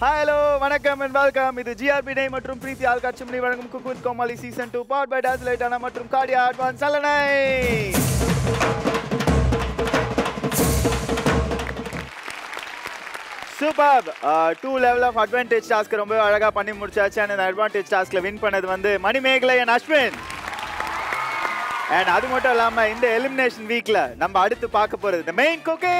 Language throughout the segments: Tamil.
ஹலோ வணக்கம் அண்ட் வெல்கம் இது ஜிஆர்பி டே மற்றும் பிரீத்தி ஆல்காட்சிமணி வழங்கும் cook with Comali season two பாட் பை டாஸ் அண்ணா மற்றும் காடியா advance சலனை super two level of advantage task ரொம்ப அழகாக பண்ணி முடிச்சாச்சு. அண்ட் இந்த அட்வான்டேஜ் டாஸ்க்ல வின் பண்ணது வந்து மணிமேகலை அண்ட் அஸ்வின் அண்ட் அது மட்டும் இல்லாமல் இந்த எலிமினேஷன் வீக்ல நம்ம அடுத்து பார்க்க போறது இந்த மெயின் குக்கே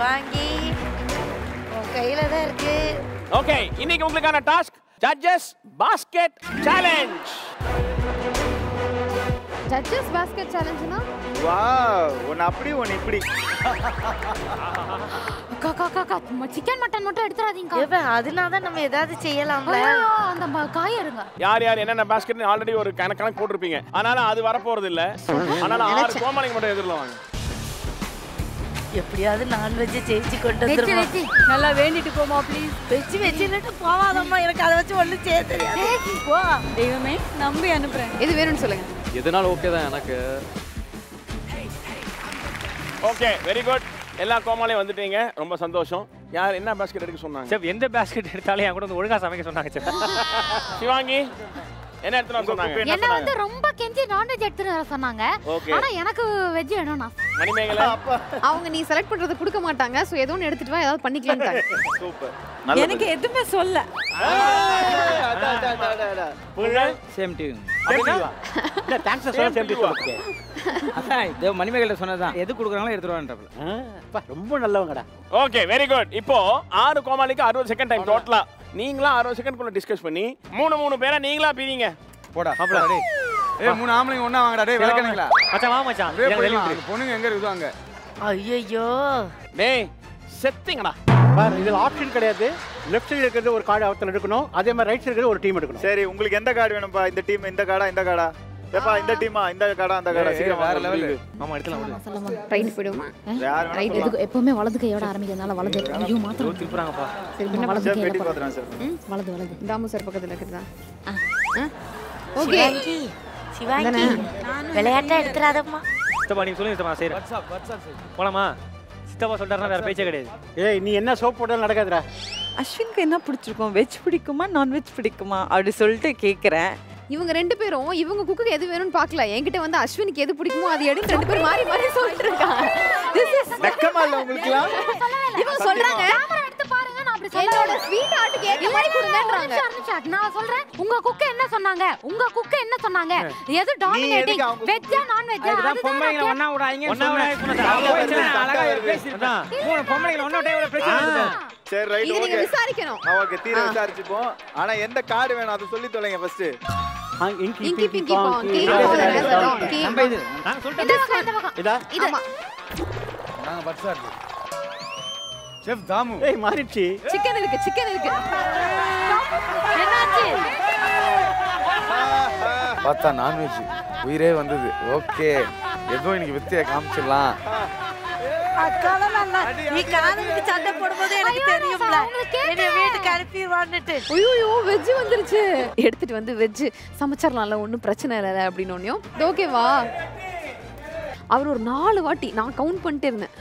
வாங்கி உன் கையில தான் இருக்கு. ஓகே இன்னைக்கு உங்களுக்கான task judges basket challenge judges basket சேலஞ்சுனா வா ஒன்னு அப்படி ஒன்னு இப்படி. சிக்கன் மட்டன் மட்டும் எடுத்துறாதீங்க அதனால தான் நம்ம ஏதாவது செய்யலாம்ல? அந்த காய் இருங்க யார் யார் என்னென்ன பாஸ்கெட் ஆல்ரெடி ஒரு கணக்கு கணக்கு போட்டிருப்பீங்க. அதனால அது வரப்போறது இல்ல அதனால ஆறு மட்டும் எதிரில் வாங்க. எப்படியாவது நான்வெஜ் ஜெயிச்சு கொண்டு வெச்சு நல்லா வேண்டிட்டு போமா ப்ளீஸ் வெச்சு வச்சுட்டு போவாதம்மா. எனக்கு அதை வச்சு ஒன்றும் செய்ய தெரியாது. போ. தெய்வமே நம்பி அனுப்புறேன். எது வேணும்னு சொல்லுங்க. எதுனாலும் ஓகே தான் எனக்கு. ஓகே வெரி குட் எல்லா கோமாளையும் வந்துட்டீங்க. ரொம்ப சந்தோஷம். யார் என்ன பாஸ்கெட் எடுக்க சொன்னாங்க? செஃப் எந்த பேஸ்கெட் எடுத்தாலும் என் கூட வந்து ஒழுங்கா சமைக்க சொன்னாங்க செஃப் சிவாங்கி என்ன எடுத்துட்டு வர சொன்னாங்க? என்ன வந்து ரொம்ப கெஞ்சி நான்வெஜ் எடுத்துட்டு வர சொன்னாங்க. ஆனா எனக்கு வெஜ் வேணும் நான் மணிமேகலை அவங்க நீ செலக்ட் பண்றத கொடுக்க மாட்டாங்க சோ ஏதோ ஒன்று எடுத்துட்டு வா ஏதாவது பண்ணிக்கலாம் சூப்பர். எனக்கு எதுவுமே சொல்ல. சேம் இல்ல தேங்க்ஸ் சொல்ல சேம் சொல்லுங்க அதான் இது மணிமேகலை சொன்னதான் எது கொடுக்குறாங்களோ எடுத்துருவான்றாப்ல ரொம்ப நல்லவங்கடா. ஓகே வெரி குட் இப்போ ஆறு கோமாளிக்கு அறுபது செகண்ட் டைம் டோட்டலா நீங்களா அறுபது செகண்ட் குள்ள டிஸ்கஸ் பண்ணி மூணு மூணு பேரை நீங்களா பிரிங்க. போடா போடா டேய். ஏய் மூணு ஆம்பளைங்க ஒண்ணா வாங்கடா டேய் விளக்கணுங்களா? மச்சான் வா பொண்ணுங்க எங்க இருக்குது அங்க ஐயோ டேய் செத்திங்கடா. பாரு இதுல ஆப்ஷன் கிடையாது. லெஃப்ட் சைடு இருக்கிறது ஒரு கார்டு அவத்தல எடுக்கணும். அதே மாதிரி ரைட் சைடு ஒரு டீம் எடுக்கணும். சரி உங்களுக்கு எந்த கார்டு வேணும்பா? இந்த டீம் இந்த கார்டா இந்த கார்டா ஏப்பா இந்த டீமா இந்த கார்டா அந்த ஏய், சீக்கிரம் வேற leave. ஆமா எடுக்கலாம் விடு ரைட் வேணா ரைட். எதுக்கு எப்பவுமே வலது கையோட ஆரம்பிக்கிறதுனால வலது ஐயோ மாத்திரம் திருப்புறாங்கப்பா. சரி நான் வலது போறேன். பார்த்துறேன் சார் வலது வலது. தாமு சார் பக்கத்துல இருக்குதா? ஓகே. சிவாங்கி. சிவாங்கி. விளையாட்டா எடுத்துறாதம்மா. சித்தப்பா நீங்க சொல்லுங்க சித்தப்பா சரி வாட்ஸ்அப் வாட்ஸ்அப் போலாமா? சித்தப்பா சொல்றாருன்னா வேற பேச்சே கிடையாது. ஏய் நீ என்ன சோப் போட்டாலும் நடக்காதுடா. அஸ்வினுக்கு என்ன பிடிச்சிருக்கும்? வெஜ் பிடிக்குமா? நான்வெஜ் பிடிக்குமா? அப்படி சொல்லிட்டு கேட்குறேன் இவங்க ரெண்டு பேரும் இவங்க குக்குக்கு எது வேணும்னு பார்க்கல. என்கிட்ட வந்து அஸ்வினுக்கு எது பிடிக்குமோ அது எடுன்னு ரெண்டு பேரும் மாறி மாறி சொல்லிட்டு இருக்காங்க. இவங்க சொல்றாங்க எடுத்து பாருங்க நான் அப்படி என்னோட ஸ்வீட் ஆட்டுக்கு ஏத்த மாதிரி கொடுங்கன்றாங்க. நான் சொல்றேன். உங்க குக்க என்ன சொன்னாங்க? உங்க குக்க என்ன சொன்னாங்க? எது டாமினேட்டிங் வெஜ்ஜா நான் வெஜ்ஜா அதுதான் பொம்மைங்களை ஒண்ணா விடாதீங்க ஒண்ணா விடாதீங்கன்னு சொன்னா அழகா. பேசிருந்தான் மூணு பொம்மைங்களை ஒண்ணா இவ்வளவு பிரச்சனை. சரி ரைட் நீங்க விசாரிக்கணும். ஓகே தீர விசாரிச்சுப்போம். ஆனா எந்த கார்டு வேணும்? அதை சொல்லி தொலைங்க ஃபர்ஸ்ட் இங்கி பிங்கி பாங்கி டாங்கி நம்ம இது நான் சொல்லிட்டேன். இதா இது நாங்க பட்ஸா இருக்கு. செஃப் தாமு. ஏய் மாறிடுச்சு. சிக்கன் இருக்கு சிக்கன் இருக்கு. என்னாச்சு? பார்த்தா நான்வெஜ் உயிரே வந்தது. ஓகே. ஏதோ இன்னைக்கு வித்தியா காமிச்சிடலாம். நீ காதலுக்கு சண்டை போடும்போது எனக்கு தெரியும்ல. என்னை வீட்டுக்கு அனுப்பிடுவான்னுட்டு ஐயோ வெஜ் வந்துருச்சு. எடுத்துட்டு வந்து வெஜ் சமைச்சிடலாம்ல ஒன்றும் பிரச்சனை இல்லை அப்படின்னு ஒன்றையும் ஓகேவா அவர் ஒரு நாலு வாட்டி நான் கவுண்ட் பண்ணிட்டே இருந்தேன்.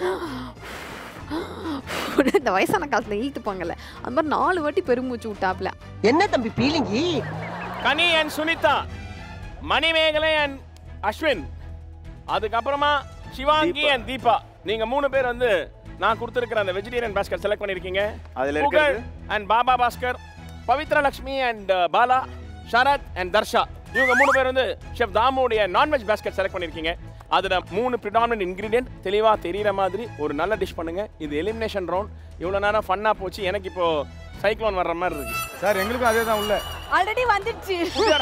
இந்த வயசான காலத்துல ஈத்துப்பாங்கல்ல அந்த மாதிரி நாலு வாட்டி பெருமூச்சு விட்டாப்ல. என்ன தம்பி பீலிங்கி கனி அண்ட் சுனிதா மணிமேகலை அண்ட் அஸ்வின். அதுக்கப்புறமா சிவாங்கி அண்ட் தீபா. நீங்க மூணு பேர் வந்து நான் கொடுத்துருக்கிற அந்த வெஜிடேரியன் பாஸ்கர் செலக்ட் பண்ணிருக்கீங்க அதுல Pugazh and Baba Bhaskar Pavithra Lakshmi and Bala Sharath and Dharsha. இவங்க மூணு பேர் வந்து ஷெஃப் தாமுடைய நான்வெஜ் பாஸ்கெட் செலக்ட் பண்ணிருக்கீங்க அதுல மூணு ப்ரிடாமினன்ட் இன்கிரீடியன்ட் தெளிவா தெரியற மாதிரி ஒரு நல்ல டிஷ் பண்ணுங்க. இது எலிமினேஷன் ரவுண்ட் இவ்வளவு நேரம் ஃபன்னா போச்சு. எனக்கு இப்போ சைக்ளோன் வர்ற மாதிரி இருக்கு. சார் எங்களுக்கும் அதே தான் உள்ள. ஆல்ரெடி வந்துடுச்சு.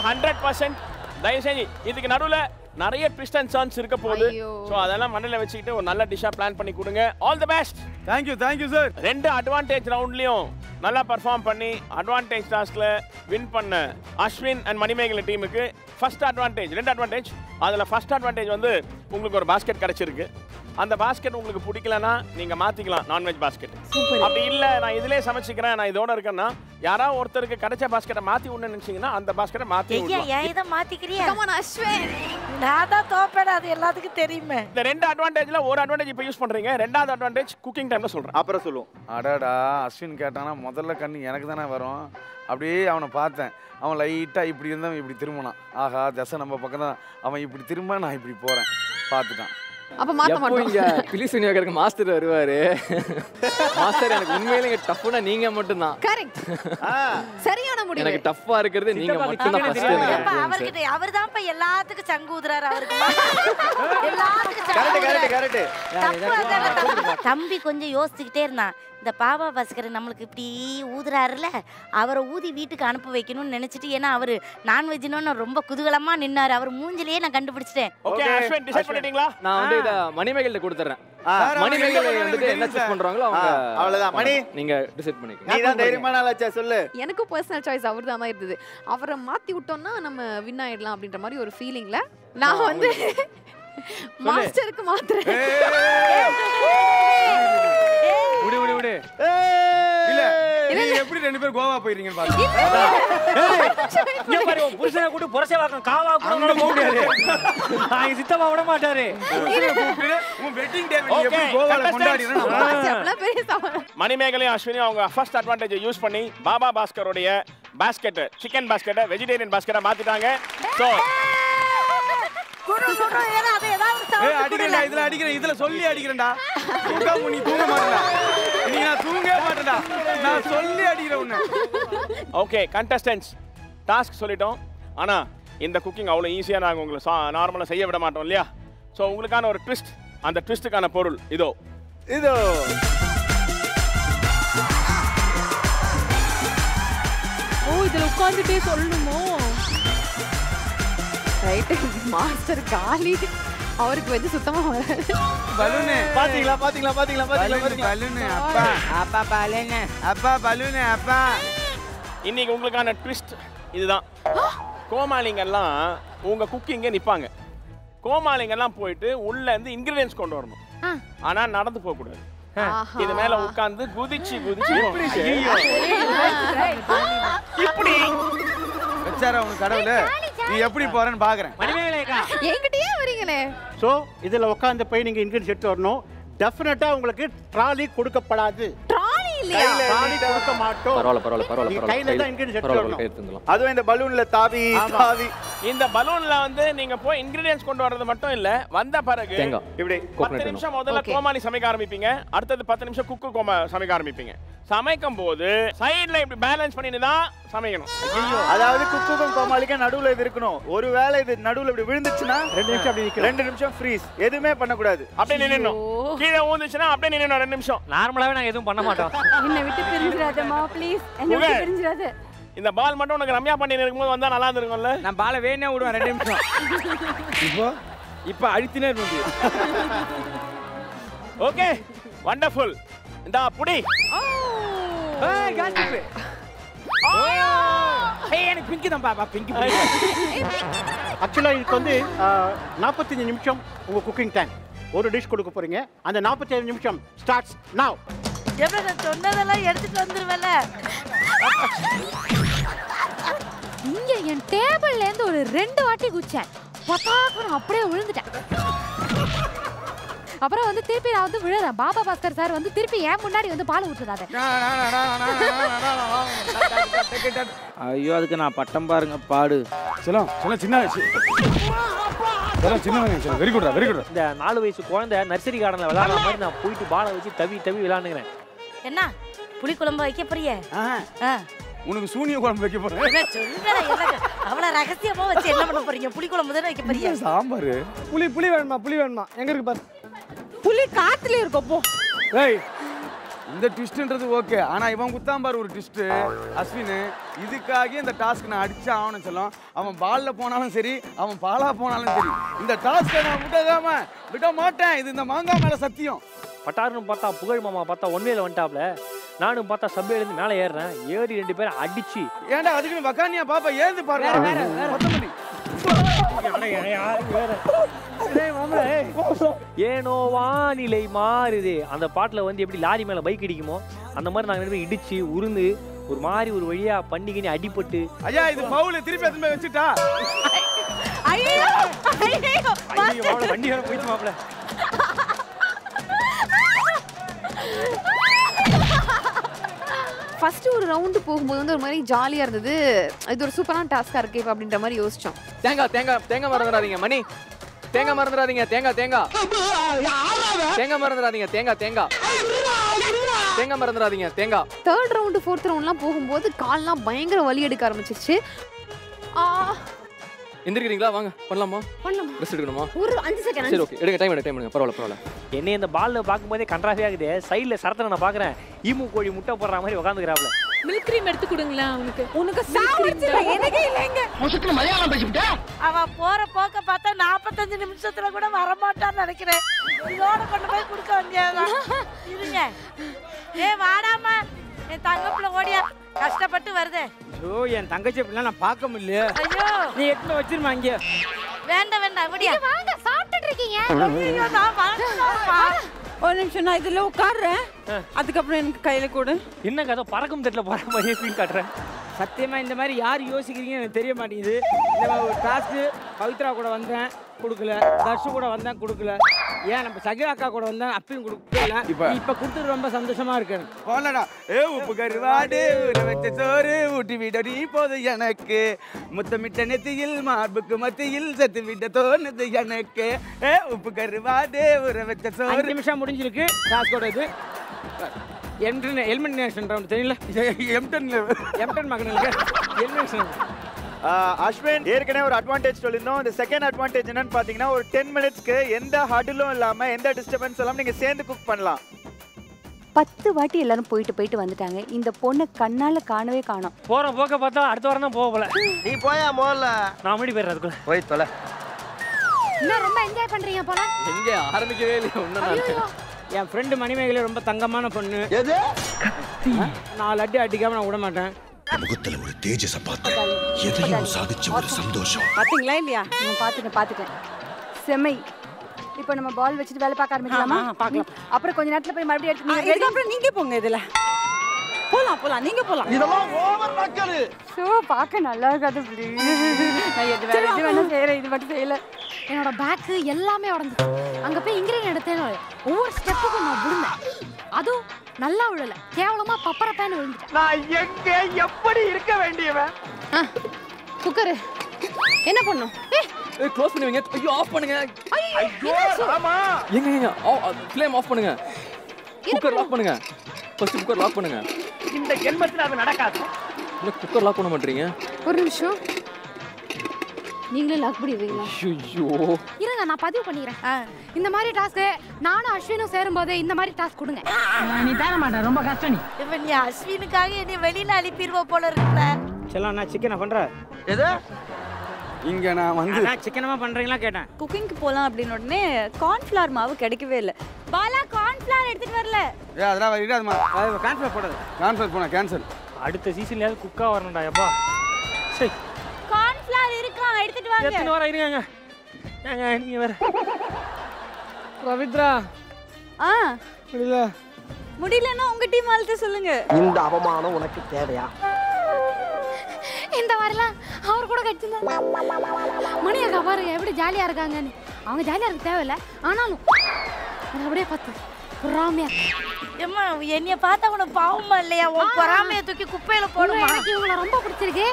ஹண்ட்ரட் பர்சன்ட் தயவு செஞ்சு இதுக்கு நடுவுல நிறைய ட்விஸ்ட் அண்ட் சான்ஸ் இருக்க போகுது. ஸோ அதெல்லாம் மண்ணில் வச்சுக்கிட்டு ஒரு நல்ல டிஷ்ஷா பிளான் பண்ணி கொடுங்க. All the best thank you thank you sir ரெண்டு அட்வான்டேஜ் ரவுண்ட்லயும் நல்லா பர்ஃபார்ம் பண்ணி அட்வான்டேஜ் டாஸ்க்ல வின் பண்ண அஸ்வின் அண்ட் மணிமேகலை டீமுக்கு ஃபர்ஸ்ட் அட்வான்டேஜ் ரெண்டு அட்வான்டேஜ் அதுல ஃபர்ஸ்ட் அட்வான்டேஜ் வந்து உங்களுக்கு ஒரு பாஸ்கெட் கிடைச்சிருக்கு. அந்த பாஸ்கெட் உங்களுக்கு பிடிக்கலனா நீங்க மாத்திக்கலாம் நான்வெஜ் பாஸ்கெட் அப்படி இல்ல நான் இதுலயே சமைச்சுக்கிறேன் நான் இதோட இருக்கேன்னா யாராவது ஒருத்தருக்கு கிடைச்ச பாஸ்கெட்டை மாத்தி விடணும்னு நினைச்சீங்கன்னா அந்த பாஸ்கெட்டை விடலாம். ஏன் இதை மாத்திக்கிறியா? கமான் அஸ்வின் நான் தான் தோப்பேன் அது எல்லாத்துக்கும் தெரியுமே. இந்த ரெண்டு அட்வான்டேஜ்ல ஒரு அட்வான்டேஜ் இப்போ யூஸ் பண்றீங்க ரெண்டாவது அட்வான்டேஜ் குக்கிங் டைம்ல சொல்றேன். அப்புறம் சொல்லுவோம். அடடா அஸ்வின் கேட்டானா முதல்ல கண்ணு எனக்கு தானே வரும். அப்படியே அவனை பார்த்தேன். அவன் லைட்டாக இப்படி இருந்தவன் இப்படி திரும்பினான். ஆஹா தசை நம்ம பக்கம் தான் அவன் இப்படி திரும்ப நான் இப்படி போகிறேன் பார்த்துட்டான். அப்ப மாத்த மாட்டோம். இங்க பிலிஸ் விநியோகருக்கு மாஸ்டர் வருவாரு? மாஸ்டர் எனக்கு உண்மையில இங்க டஃப்னா நீங்க மட்டும்தான். கரெக்ட் சரியான முடிவு. எனக்கு டஃப்பா இருக்கிறது நீங்க மட்டும் தான் ஃபர்ஸ்ட் எனக்கு. அவர்கிட்ட அவர்தான்ப்பா எல்லாத்துக்கும் சங்கு ஊதுறாரு அவருக்கு. எல்லாத்துக்கும் கரெக்ட். கரெக்ட் கரெக்ட் தப்பு அதானே தப்பு. தம்பி கொஞ்சம் யோசிச்சுக்கிட்டே இருந்தான். இந்த பாபா பாஸ்கர் நம்மளுக்கு இப்படி ஊதுறாருல அவரை ஊதி வீட்டுக்கு அனுப்ப வைக்கணும்னு நினைச்சிட்டு ஏன்னா அவர் நான்வெஜ்னு ரொம்ப குதூகலமா நின்னாரு. அவர் மூஞ்சிலேயே நான் கண்டுபிடிச்சிட்டேன். Okay Okay, Ashwin decide Ashwin. பண்ணிட்டீங்களா? நான் வந்து இத மணிமேகல்ட்ட கொடுத்துறேன். ஆ, மணிமேகலை வந்துட்டு என்ன சூஸ் பண்றாங்களோ அவங்க ஆ, அவ்வளவுதான். மணி. நீங்க டிசைட் பண்ணிக்கோங்க. நீ தான் தைரியமான ஆளாச்சா சொல்லு. எனக்கு பர்சனல் சாய்ஸ் அவர் தான் இருந்தது. அவரை மாத்தி விட்டோம்னா நம்ம வின் ஆயிடலாம் அப்படின்ற மாதிரி ஒரு ஃபீலிங்ல நான் வந்து மாஸ்டருக்கு மாத்துறேன். விடு. இல்ல எப்படி ரெண்டு பேரும் கோவா போயிருக்கீங்கன்னு பாருங்க. புருஷனை கூட புரசை வாக்கம் காவா கூட விட முடியாது. நான் சித்தப்பா விட மாட்டாரு. மணிமேகலையும் அஸ்வினியும் அவங்க ஃபர்ஸ்ட் அட்வான்டேஜை யூஸ் பண்ணி பாபா பாஸ்கருடைய பாஸ்கெட் சிக்கன் பாஸ்கெட்டை வெஜிடேரியன் பாஸ்கெட்டை மாத்திட்டாங்க. ஸோ இதுல அடிக்கிறேன் இதுல சொல்லி அடிக்கிறேன்டா. தூங்க மாட்டடா நீ நான் தூங்கவே மாட்டடா. நான் சொல்லி அடிக்கிறேன் உன்னை. ஓகே கண்டஸ்டன்ஸ் டாஸ்க் சொல்லிட்டோம். ஆனால் இந்த குக்கிங் அவ்வளோ ஈஸியாக நாங்கள் உங்களை சா நார்மலாக செய்ய விட மாட்டோம் இல்லையா? ஸோ உங்களுக்கான ஒரு ட்விஸ்ட் அந்த ட்விஸ்ட்டுக்கான பொருள் இதோ. இதோ. ஓ இதுல உட்கார்ந்துட்டே சொல்லணுமோ? ரைட் மாஸ்டர் காலி. அவருக்கு வந்து சுத்தமா வராது. பலூனு. பாத்தீங்களா பாத்தீங்களா பாத்தீங்களா பாத்தீங்களா பலூனு பலூனு அப்பா. அப்பா பாலேன்னு அப்பா பலூனு அப்பா. இன்னைக்கு உங்களுக்கான ட்விஸ்ட் இதுதான். கோமாளிங்கெல்லாம் உங்கள் குக்கிங்கே நிற்பாங்க கோமாளிங்கெல்லாம் போயிட்டு உள்ள இருந்து இன்கிரீடியன்ஸ் கொண்டு வரணும். ஆனா நடந்து போக கூடாது. இது மேல உட்கார்ந்து குதிச்சு குதிச்சு இப்படி வச்சாரா உனக்கு கடவுளு? நீ எப்படி போறேன்னு பாக்குறேன். என்கிட்டயே வரீங்களே. ஸோ இதில் உட்காந்து போய் நீங்கள் இன்கிரீடியன்ஸ் எடுத்து வரணும். டெஃபினட்டாக உங்களுக்கு ட்ராலி கொடுக்கப்படாது. ட்ராலி இல்லையா? கையில ட்ராலி கொடுக்க மாட்டோம் பரவாயில்ல பரவாயில்ல பரவாயில்ல நீங்க கையில தான் அதுவும் இந்த பலூன்ல தாவி. தாவி. இந்த பலூன்ல வந்து நீங்க போய் இன்கிரிடியன்ஸ் கொண்டு வர்றது மட்டும் இல்ல வந்த பிறகு இப்படி. பத்து கோகனட் நிமிஷம் முதல்ல. கோமாளி சமைக்க ஆரம்பிப்பீங்க. அடுத்தது பத்து நிமிஷம் குக்கு கோமா சமைக்க ஆரம்பிப்பீங்க. சமைக்கும் போது சைடுல இப்படி பேலன்ஸ் பண்ணிட்டு தான் சமைக்கணும். அதாவது குக்குக்கும் கோமாளிக்கும் நடுவுல இது இருக்கணும். ஒருவேளை இது நடுவுல இப்படி விழுந்துச்சுன்னா ரெண்டு நிமிஷம் அப்படி நிற்கிறேன் ரெண்டு நிமிஷம் ஃப்ரீஸ் எதுவுமே பண்ணக்கூடாது. அப்படியே நின்னுடணும். கீழே ஊந்துச்சுன்னா அப்படியே நின்னுடணும். ரெண்டு நிமிஷம். நார்மலாகவே நாங்கள் எதுவும் பண்ண மாட்டோம். என்னை விட்டு பிரிஞ்சிடாதம்மா ப்ளீஸ் என்னை விட்டு. பிரிஞ்சிடாத இந்த பால் மட்டும் உனக்கு ரம்யா பண்ணி இருக்கும்போது வந்தா நல்லா இருந்திருக்கும்ல? நான் பாலை வேணே விடுவேன் ரெண்டு நிமிஷம். இப்போ? இப்போ அழுத்தினே இருக்கு ஓகே வண்டர்ஃபுல் இந்தா புடி. ஏய் காசு ஏய் எனக்கு பிங்கி தான் பாப்பா பிங்கி ஆக்சுவலாக இதுக்கு வந்து நாற்பத்தஞ்சு நிமிஷம் உங்கள் குக்கிங் டைம் ஒரு டிஷ் கொடுக்க போறீங்க. அந்த நாற்பத்தஞ்சு நிமிஷம் ஸ்டார்ட்ஸ் now. எப்படி நான் சொன்னதெல்லாம் எடுத்துட்டு வந்துருவேல இங்க என் டேபிள்ல இருந்து ஒரு ரெண்டு வாட்டி குச்சேன் பத்தாக்கு அப்படியே விழுந்துட்டேன் அப்புறம் வந்து திருப்பி நான் வந்து விழுறேன் பாபா பாஸ்கர் சார் வந்து திருப்பி ஏன் முன்னாடி வந்து பால் ஊத்துறாரு ஐயோ அதுக்கு நான் பட்டம் பாருங்க பாடு செல்லம் செல்லம் சின்ன வெரி குட்ரா வெரி குட்ரா இந்த நாலு வயசு குழந்தை நர்சரி கார்டனில் விளையாடுற மாதிரி நான் போயிட்டு பாலை வச்சு தவி தவி விளையாண்டுக்கிறேன் என்ன? புளி குழம்பு வைக்க போறிய. உனக்கு சூனிய குழம்பு வைக்க போறேன். அவ்வளவு ரகசியமா வச்சு என்ன பண்ண போறீங்க? புளி குழம்பு தானே வைக்க போறீங்க சாம்பார். புளி புளி வேணுமா புளி வேணுமா? எங்க இருக்கு பாரு. புலி காத்துல இருக்கும் போ. ஏய். இந்த ட்விஸ்ட்ன்றது ஓகே ஆனா இவன் குத்தான் பாரு ஒரு ட்விஸ்ட் அஸ்வின். இதுக்காக இந்த டாஸ்க் நான் அடிச்சு ஆகணும் சொல்லும். அவன் பால்ல போனாலும் சரி அவன் பாலா போனாலும் சரி இந்த டாஸ்க்கை நான் விட்டதாம விட மாட்டேன் இது இந்த மாங்காய் மேல சத்தியம். பட்டாருன்னு பார்த்தா புகழ் மாமா பார்த்தா ஒன்வேல வந்துட்டாப்ல. நானும் பார்த்தா சபையிலேருந்து மேலே ஏறுறேன். ஏறி ரெண்டு பேரும் அடிச்சு. ஏன்டா அதுக்கு வக்கானியா பாப்பா ஏந்து பாரு பத்தொன்பது ஏனோ வானிலை மாறுது. அந்த பாட்டில் வந்து எப்படி லாரி மேலே பைக் இடிக்குமோ அந்த மாதிரி நாங்கள் ரெண்டு இடிச்சு உருந்து ஒரு மாதிரி ஒரு வழியா பண்ணிக்கினி அடிபட்டு. ஐயா இது பவுல் திருப்பி போய் வச்சுட்டா. ஐயோ ஐயோ வண்டி வேற போயிடுச்சு மாப்பிள ஃபர்ஸ்ட் ஒரு ரவுண்டு போகும்போது வந்து ஒரு மாதிரி ஜாலியா இருந்தது. இது ஒரு சூப்பரான டாஸ்கா இருக்கு இப்ப அப்படின்ற மாதிரி யோசிச்சோம். தேங்காய் தேங்காய் தேங்காய் மறந்துடாதீங்க மணி. தேங்காய் மறந்துடாதீங்க தேங்காய் தேங்காய் தேங்காய் மறந்துடாதீங்க தேங்காய் தேங்காய் தேங்காய் மறந்துடாதீங்க தேங்காய் தேர்ட் ரவுண்டு ஃபோர்த் ரவுண்ட்லாம் போகும்போது கால்லாம் பயங்கர வலி எடுக்க ஆரம்பிச்சிருச்சு. ஆ எந்திரிக்கிறீங்களா? வாங்க பண்ணலாமா? பண்ணலாமா? ரெஸ்ட் எடுக்கணுமா? ஒரு அஞ்சு சரி செகண்ட் ஓகே எடுங்க டைம் எடுங்க டைம் எடுங்க. பரவாயில்ல பரவாயில்ல. என்னை இந்த பால்ல பார்க்கும்போதே கன்றாவே ஆகுது. சைடில் சரத்தனை நான் பார்க்குறேன். ஈமு கோழி முட்டை போடுற மாதிரி உட்காந்துக்கிறாப்ல மில்க் கிரீம் எடுத்து கொடுங்களேன் அவனுக்கு? உனக்கு சாவடிச்சில எனக்கே இல்லைங்க முசுக்கு மலையாளம் பேசிவிட்டா? அவ போற போக்க பார்த்தா நாற்பத்தஞ்சு நிமிஷத்துல கூட வரமாட்டான்னு நினைக்கிறேன். இதோட கொண்டு போய் கொடுக்க வேண்டியதுதான். இருங்க. ஏ வாடாமா. என் தங்கப்புல ஓடியா. கஷ்டப்பட்டு வருதே. ஐயோ என் தங்கச்சி அப்படிலாம் நான் பார்க்க முடியல ஐயோ. நீ எட்டு வச்சிருமா இங்கே வேண்டாம் வேண்டாம் விடியா வாங்க சாப்பிட்டுட்டு இருக்கீங்க. ஐயோ, நான் வரணும்ப்பா. ஒரு நிமிஷம் நான் இதுல உட்காடுறேன் அதுக்கப்புறம் எனக்கு கையில கொடு. என்ன கதை? பறக்கும் தட்டில் போகிற மாதிரியே ஃபீல் காட்டுறேன். சத்தியமா இந்த மாதிரி யார் யோசிக்கிறீங்கன்னு எனக்கு தெரிய மாட்டேங்குது. இந்த மாதிரி ஒரு டாஸ்க்கு பவித்ரா கூட வந்தேன். கொடுக்கல தர்ஷு கூட வந்தேன் கொடுக்கல ஏன் நம்ம சகிலா அக்கா கூட வந்தேன் அப்பயும் கொடுக்கல இப்ப- இப்ப கொடுத்தது ரொம்ப சந்தோஷமா இருக்கு எனக்கு. போலடா ஏ உப்பு கருவாடு ஊற வச்ச சோறு ஊட்டி விட நீ போது எனக்கு முத்தமிட்ட நெத்தியில் மார்புக்கு மத்தியில் செத்து விட தோணுது எனக்கு ஏ உப்பு கருவாடு ஊற வச்ச சோறு நிமிஷம் முடிஞ்சிருக்கு டாஸ்கோட இது எலிமினேஷன் ரவுண்ட் தெரியல எம்டன் எம்டன் மகனுக்கு எலிமினேஷன் அஸ்வின் ஏற்கனவே ஒரு அட்வான்டேஜ் சொல்லியிருந்தோம். இந்த செகண்ட் அட்வான்டேஜ் என்னன்னு பார்த்தீங்கன்னா ஒரு டென் மினிட்ஸ்க்கு எந்த ஹடிலும் இல்லாமல் எந்த டிஸ்டர்பன்ஸ் இல்லாமல் நீங்கள் சேர்ந்து குக் பண்ணலாம். பத்து வாட்டி எல்லாரும் போயிட்டு போயிட்டு வந்துட்டாங்க. இந்த பொண்ணை கண்ணால காணவே காணோம். போகிற போக்க பார்த்தா அடுத்த வாரம் தான் போக போல. நீ போயா முதல்ல நான் முன்னாடி போயிடுறேன் அதுக்குள்ள. போய் தொலை. இன்னும் ரொம்ப என்ஜாய் பண்றீங்க போல? எங்க? ஆரம்பிக்கவே இல்லையா ஒன்றும் நான் என் ஃப்ரெண்டு மணிமேகலை ரொம்ப தங்கமான பொண்ணு. எது? நாலு அடி அடிக்காம நான் விட மாட்டேன். முகத்துல ஒரு தேஜஸ பார்த்து எதையும் சாதிச்ச ஒரு சந்தோஷம். பாத்தீங்களா இல்லையா? நான் பார்த்துட்டேன் பார்த்துட்டேன் செம்மை. இப்போ நம்ம பால் வச்சுட்டு வேலை பார்க்க ஆரம்பிக்கலாமா? பார்க்கலாம். அப்புறம் கொஞ்ச நேரத்துல போய் மறுபடியும் எடுத்து நீங்க? இதுக்கப்புறம் நீங்க போங்க இதுல. போலாம் போலாம் நீங்க போலாம். இதெல்லாம் ஓவர் நக்கலு ஷோ பார்க்க நல்லா இருக்காது ப்ளீஸ் நான் எது வேற எது வேணா செய்யறேன் இது மட்டும் செய்யல. என்னோட பேக்கு எல்லாமே உடஞ்சிச்சு அங்க போய் இன்கிரீடியன் எடுத்தேன் ஒவ்வொரு ஸ்டெப்புக்கும் நான் விழுந்தேன். அதுவும் நல்லா விழல கேவலமா பப்பர பேன் விழுந்துட்டேன். நான் எங்க எப்படி இருக்க வேண்டியவன்? குக்கரு. என்ன பண்ணும்? ஏய் க்ளோஸ் பண்ணுவீங்க. ஐயோ ஆஃப் பண்ணுங்க. ஐயோ ஆமா. எங்க எங்க? ஃப்ளேம் ஆஃப் பண்ணுங்க. குக்கர் லாக் பண்ணுங்க. ஃபர்ஸ்ட் குக்கர் லாக் பண்ணுங்க. இந்த ஜென்மத்துல அது நடக்காது. என்ன குக்கர் லாக் பண்ண மாட்டீங்க? ஒரு நிமிஷம். நீங்களே லாக் பண்ணிடுவீங்களா? ஐயோ இருங்க நான் பதிவு பண்ணிக்கிறேன். இந்த மாதிரி டாஸ்க் நானும் அஸ்வினும் சேரும்போது இந்த மாதிரி டாஸ்க் கொடுங்க. நீ தர மாட்டேன் ரொம்ப கஷ்டம் நீ. இவன் நீ அஸ்வினுக்காக என்னை வெளியில அனுப்பிடுவ போல இருக்குல்ல. செல்லம் நான் சிக்கனை பண்றேன் எது? இங்க நான் வந்து நான் சிக்கனமா பண்றீங்களா கேட்டேன். குக்கிங்க்கு போலாம் அப்படின்னு உடனே கார்ன்ஃபிளவர் மாவு கிடைக்கவே இல்லை. பாலா கார்ன்ஃபிளவர் எடுத்துட்டு வரல. ஏ அதெல்லாம் விடாதுமா கான்ஃபிளர் போடாது. ட்ரான்ஸ்ஃபர் போன கேன்சல் அடுத்த சீசன்லயாவது குக்கா வரணும்டா எப்பா. சரி கார்ன்ஃபிளவர் இருக்கான் எடுத்துட்டு வாங்க. எத்தனை வாரம் இருங்க ஏங்க நீங்க வேற. பவித்ரா ஆ. இல்ல முடியலன்னா உங்க டீம் ஆள்கிட்ட சொல்லுங்க. இந்த அவமானம் உனக்கு தேவையா? இந்த மாதிரிலாம் அவர் கூட கட்சிருந்தா மணி அக்கா பாருங்க எப்படி ஜாலியா இருக்காங்கன்னு. அவங்க ஜாலியா இருக்க தேவையில்ல. ஆனாலும் அப்படியே பார்த்து. பொறாமையா? ஏம்மா என்னைய பார்த்தா உனக்கு பாவமா இல்லையா? உன் பொறாமைய தூக்கி குப்பையில போடுமா? எனக்கு இவங்கள ரொம்ப பிடிச்சிருக்கு.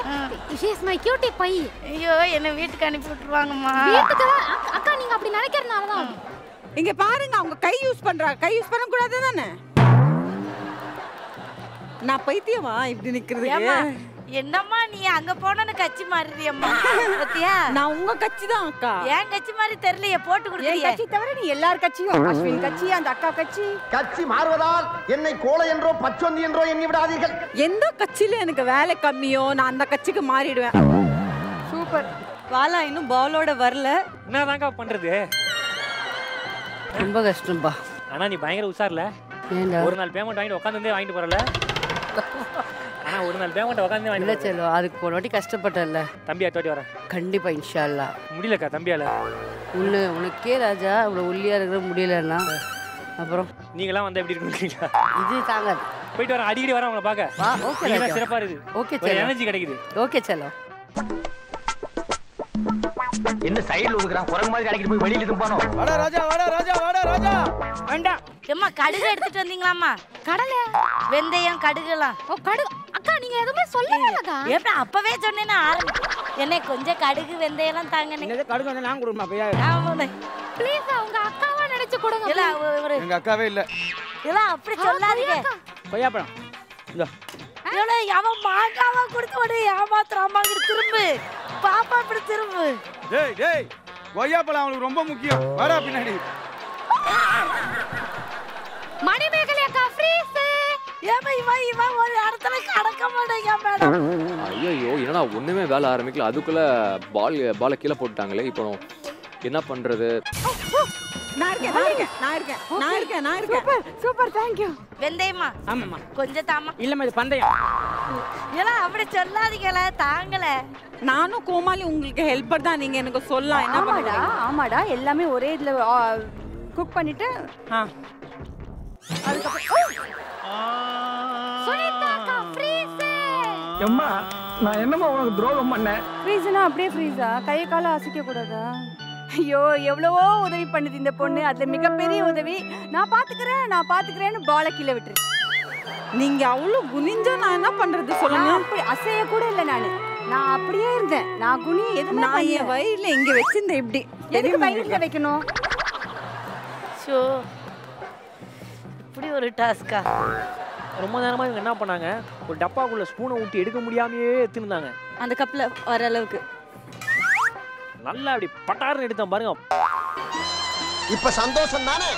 She is my cutie pie ஐயோ என்ன வீட்டுக்கு அனுப்பி விட்டுருவாங்கம்மா. வீட்டுக்கு அக்கா- அக்கா நீங்க அப்படி நினைக்கிறதுனால தான் இங்க பாருங்க அவங்க கை யூஸ் பண்றாங்க கை யூஸ் பண்ண கூடாது தானே நான் பைத்தியமா இப்படி ஏம்மா நிக்கிறதுக்கு என்னம்மா நீ அங்க போனன்னு கட்சி மாறிடுறியம்மா பத்தியா? நான் உங்க கட்சி தான் அக்கா. ஏன் கட்சி மாதிரி தெரியலையே போட்டு கொடுக்குறியே? கட்சி தவிர நீ எல்லார் கட்சியும் அஸ்வின் கட்சி அந்த அக்கா கட்சி. கட்சி மாறுவதால் என்னை கோலை என்றோ பச்சொந்தி என்றோ எண்ணி விடாதீர்கள். எந்த கட்சியில எனக்கு வேலை கம்மியோ நான் அந்த கட்சிக்கு மாறிடுவேன். சூப்பர். வாலா இன்னும் பாலோட வரல. என்னதாங்க பண்றது? ரொம்ப கஷ்டம்பா. ஆனா நீ பயங்கர உஷார்ல. ஒரு நாள் பேமெண்ட் வாங்கிட்டு உட்காந்து வாங்கிட்டு போறல. ஆனா ஒரு நாள் பேமெண்ட் உட்காந்து இல்ல செல்வம் அதுக்கு போன வாட்டி கஷ்டப்பட்டல தம்பி அடுத்த வாட்டி வரேன். கண்டிப்பா இன்ஷா அல்லா முடியலக்கா தம்பியால. உன்னு உனக்கே ராஜா இவ்வளவு ஒல்லியா இருக்கிற முடியலன்னா. அப்புறம்? நீங்களாம் வந்து எப்படி இருக்கீங்களா இது தாங்காது. போயிட்டு வரேன் அடிக்கடி வரேன் உங்களை பார்க்க. ஓகே நீங்க தான் ராஜா. சிறப்பா இருக்கு ஓகே செல்வம் எனர்ஜி கிடைக்குது. ஓகே செல்வம் என்ன சைடுல ஒதுக்குறான் குரங்கு மாதிரி கடைக்கு போய் வெளியில தும்பானோ? வாடா ராஜா வாடா ராஜா வாடா ராஜா. வேண்டாம் எம்மா கடுகு எடுத்துட்டு வந்தீங்களாம்மா? கடலை. வெந்தயம் கடுகுலாம். ஓ கடுகு அக்கா நீங்க எதுவுமே சொல்லவே இல்லக்கா. எப்படி அப்பவே சொன்னேன்னா ஆரம்பி. என்ன கொஞ்சம் கடுகு வெந்தயம்லாம் தாங்கண்ணே என்னது கடுகு வந்து நான் கொடுமா பையா ஆமாண்ணே ப்ளீஸ் உங்க அக்காவா நினைச்சு கொடுங்க இல்ல ஒரு எங்க அக்காவே இல்ல. இல்ல அப்படி சொல்லாதீங்க. இந்த. இல்ல அவன் மாங்காவா கொடுத்து உடனே ஏமாத்துறான் அங்கிட்டு திரும்பு. பாப்பா இப்படி திரும்பு. டேய் டேய் கொய்யாப்பழம் அவனுக்கு ரொம்ப முக்கியம். வாடா பின்னாடி. மணிமேகலை அக்கா ஃப்ரீஸ் ஏமா இவன் இவன் ஒரு இடத்துல கடக்க மாட்டேங்க மேடம். ஐயோ என்னடா ஒண்ணுமே வேலை ஆரம்பிக்கல. அதுக்குள்ள பால் பாலை கீழே போட்டுட்டாங்களே. இப்போ என்ன பண்றது? நான் இருக்கேன் நான் இருக்கேன் நான் இருக்கேன் நான் இருக்கேன் நான் இருக்கேன். சூப்பர் சூப்பர் தேங்க்யூ வெந்தயமா ஆமாம்மா. கொஞ்சம் தாமா இல்லம்மா இது பந்தயம். இல்ல அப்படி சொல்லாதீங்கல தாங்கல. நானும் கோமாளி உங்களுக்கு ஹெல்ப்பர் தான். நீங்க எனக்கு சொல்லலாம். என்ன ஆமாடா எல்லாமே ஒரே இதுல குக் பண்ணிட்டு ஆ. எம்மா நான் என்னம்மா உனக்கு துரோகம் பண்ணேன்? ஃப்ரீஸ்னா அப்படியே ஃப்ரீஸா கையை காலை அசைக்க கூடாதா ஐயோ எவ்வளவோ உதவி பண்ணுது இந்த பொண்ணு. அதுல மிகப்பெரிய உதவி. நான் பாத்துக்கிறேன் நான் பாத்துக்கிறேன்னு பால கீழே விட்டுரு. நீங்க அவ்வளவு குனிஞ்சா நான் என்ன பண்றது சொல்லுங்க. அப்படி அசைய கூட இல்லை நானு. நான் அப்படியே இருந்தேன். நான் குனி எதுவுமே நான் என். வயிறுல இங்க வச்சிருந்தேன் இப்படி. எதுக்கு வயிறுல? வைக்கணும்? ஷோ இப்படி ஒரு டாஸ்கா ரொம்ப நேரமா இவங்க என்ன பண்ணாங்க? ஒரு டப்பாக்குள்ள ஸ்பூனை ஊட்டி எடுக்க முடியாமையே எடுத்துருந்தாங்க அந்த கப்ல வர அளவுக்கு. நல்லா அப்படி பட்டாருன்னு எடுத்தேன் பாருங்க. இப்ப சந்தோஷம் தானே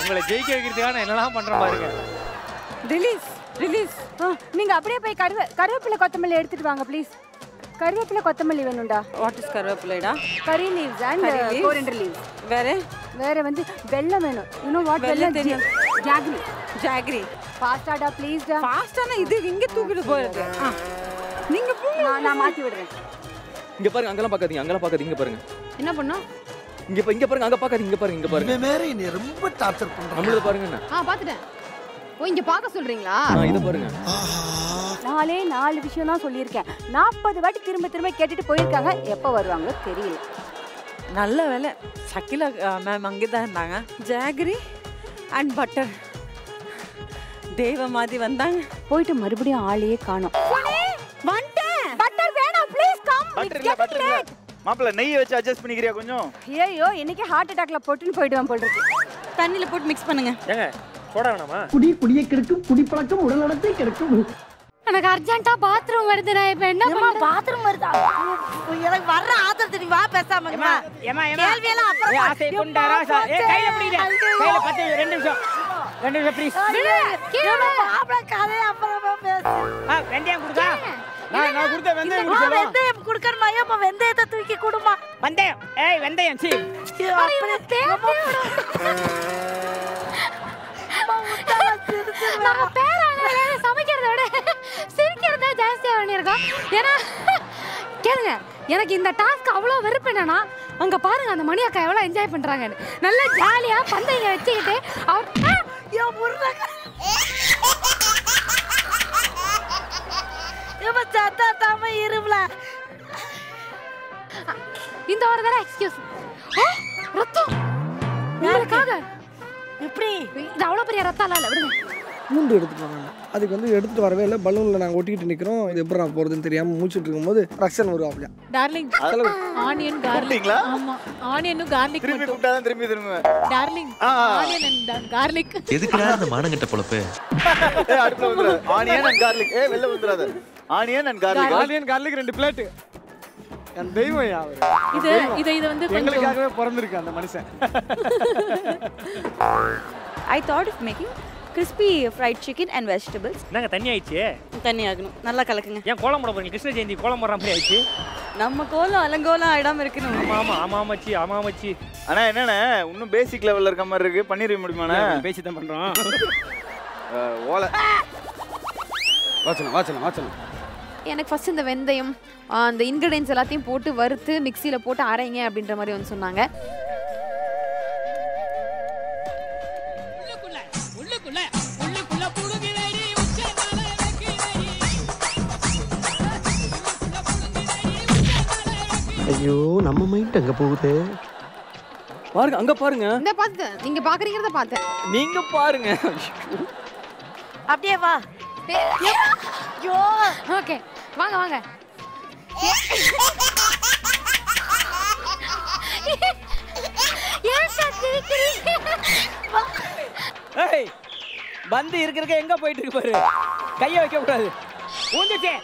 உங்களை ஜெயிக்க வைக்கிறதுக்காக நான் என்னெல்லாம் பண்றேன் பாருங்க. ரிலீஸ் ரிலீஸ் ஆ, நீங்க அப்படியே போய் கருவே கருவேப்பிலை கொத்தமல்லி எடுத்துட்டு வாங்க ப்ளீஸ் கருவேப்பிலை கொத்தமல்லி வேணும்டா. What is கருவேப்பிலைடா? Curry leaves and. Coriander leaves வேற? வேற வந்து வெல்லம் வேணும். இன்னும் வாட் வெல்லம் தெரியும். ஜாக்ரி. ஜாக்ரி. ஃபாஸ்டாடா ப்ளீஸ்டா ஃபாஸ்டானா இது இங்க தூக்கிட்டு போறது. ஆ. நீங்க போங்க. நான் நான் மாத்தி விடுறேன். இங்க பாருங்க அங்கெல்லாம் பார்க்காதீங்க அங்கெல்லாம் பார்க்காதீங்க இங்க பாருங்க. என்ன பண்ணோம் இங்க பா- இங்க பாருங்க அங்க பார்க்காதீங்க இங்க பாருங்க இங்க பாருங்க. வேற என்னை ரொம்ப டார்ச்சர் பண்றான். நம்மளது பாருங்க என்ன. ஆ பார்த்துட்டேன். ஓ இங்க பார்க்க சொல்றீங்களா? இதை பாருங்க. நாலே நாலு விஷயம் தான் சொல்லியிருக்கேன். நாற்பது வாட்டி திரும்ப திரும்ப கேட்டுட்டு போயிருக்காங்க. எப்போ வருவாங்களோ தெரியல. நல்ல வேலை. சக்கிலா மேம் அங்கே தான் இருந்தாங்க. ஜாகரி அண்ட் பட்டர் தெய்வ மாதிரி வந்தாங்க. போயிட்டு மறுபடியும் ஆளையே காணோம். வந்துட்டேன். பட்டர் வேணாம் ப்ளீஸ் கம் பட்டர் இல்ல பட்டர் இல்ல. மாப்பிள்ள நெய்யை வச்சு அட்ஜஸ்ட் பண்ணிக்கிறியா கொஞ்சம்? ஐயோ இன்னைக்கு ஹார்ட் அட்டாக்ல போட்டுன்னு போயிடுவேன் போல் இருக்கு. தண்ணியில போட்டு மிக்ஸ் பண்ணுங்க. ஏங்க சோடா வேணாமா? குடி குடியை கெடுக்கும் குடிப்பழக்கம் உடல்நலத்தை கெடுக்கும். எனக்கு அர்ஜென்ட்டா பாத்ரூம் வருது நான் இப்ப என்ன பண்றது? பாத்ரூம் வருதா? எனக்கு வர்ற ஆத்திரத்துக்கு நீ வா பேசாம. ஏமா ஏமா கேள்வியெல்லாம் அப்புறம் ஏய், பா. ஆசை எம்மா, கொண்ட ராசா ஏ கையில பிடிங்க. கையில பத்து ரெண்டு நிமிஷம். ரெண்டு நிமிஷம் ப்ளீஸ் இவன் மாப்பிள்ளை கதையை அப்புறமா பேசு. ஆ வெந்தயம் கொடுக்கா நான் நான் கொடுத்த வெந்தயம் ஆ, குடிச்சலாம் வெந்தயம் குடுக்கணுமா ஏம்மா வெந்தயத்தை தூக்கி கொடுமா வெந்தயம் ஏய் வெந்தயம் சி அப்படியே. நம்ம பேரான சமைக்கிறத விட சிரிக்கிறத ஜாஸ்தியா பண்ணியிருக்கோம் ஏன்னா கேளுங்க எனக்கு இந்த டாஸ்க் அவ்வளோ வெறுப்பு என்னன்னா அங்க பாருங்க அந்த மணி அக்கா எவ்வளோ என்ஜாய் பண்றாங்கன்னு நல்லா ஜாலியா பந்தைங்க வச்சுக்கிட்டு அவர்! ஐயோ, முருகன். ஏம்மா, சத்தாத்தாம இருவுல. இந்த ஒரு தடவை எக்ஸ்கியூஸ் ரத்தம். உங்களுக்காக. எப்படி? இது அவ்வளோ பெரிய ரத்தம் இல்ல விடுங்க. மூண்டு எடுத்துட்டு வராங்க அதுக்கு வந்து எடுத்துட்டு வரவே இல்லை. பலூனில் நாங்கள் ஒட்டிக்கிட்டு நிற்கிறோம் இது எப்படி நான் போகிறதுன்னு தெரியாமல் மூச்சுட்டு இருக்கும்போது ரக்ஷன் வருவாப்லையா டார்லிங். ஆனியன் கார்லிக் கூப்பிட்டீங்களா? ஆமா ஆனியனும் கார்லிக் திரும்பி மட்டும். கூப்பிட்டாதான் திரும்பி திரும்புவேன். டார்லிங். ஆனியன் அண்ட் கார்லிக் எதுக்குடா அந்த மானங்கட்ட பொழப்பு? ஆனியன் அண்ட் கார்லிக் ஏ வெளில வந்துடாத onion and garlic alien garlic ரெண்டு பிளேட் என் தெய்வம் அவரு. இது. இதை இதை வந்து எங்களுக்காகவே பிறந்திருக்கு அந்த மனுஷன். I thought of making crispy fried chicken and vegetables என்னங்க தண்ணி ஆயிடுச்சு? தண்ணி ஆகணும். நல்லா கலக்குங்க. ஏன் கோலம் போட போறீங்க? கிருஷ்ண ஜெயந்தி கோலம் போடுற மாதிரி ஆயிடுச்சு. நம்ம கோலம் அலங்கோலம் ஆயிடாம இருக்கணும். ஆமா ஆமா ஆமா ஆமாச்சி ஆமா ஆமாச்சி. அண்ணா என்னண்ணே? இன்னும் பேசிக் லெவல்ல இருக்க மாதிரி இருக்கு. பண்ணிட முடியுமாண்ணே பேசி தான் பண்றோம். ஓலை. வாச்சலாம் வாச்சலாம் வாச்சலாம் எனக்கு ஃபர்ஸ்ட் இந்த வெந்தயம் அந்த இன்கிரீடியன்ஸ் எல்லாத்தையும் போட்டு வறுத்து மிக்சியில் போட்டு அரைங்க அப்படின்ற மாதிரி வந்து சொன்னாங்க. ஐயோ நம்ம மைண்ட் அங்க போகுது? பாருங்க அங்க பாருங்க. இந்த பார்த்தேன் நீங்க பாக்குறீங்கிறத பார்த்தேன் நீங்க பாருங்க. அப்படியே வா. ஐயோ ஓகே வாங்க வாங்க. ஏன் சார் சிரிக்கிறீங்க? ஏய் பந்து இருக்கிறக்க எங்க போயிட்டு இருக்கு பாரு? கைய வைக்க கூடாது. ஊந்துச்சே.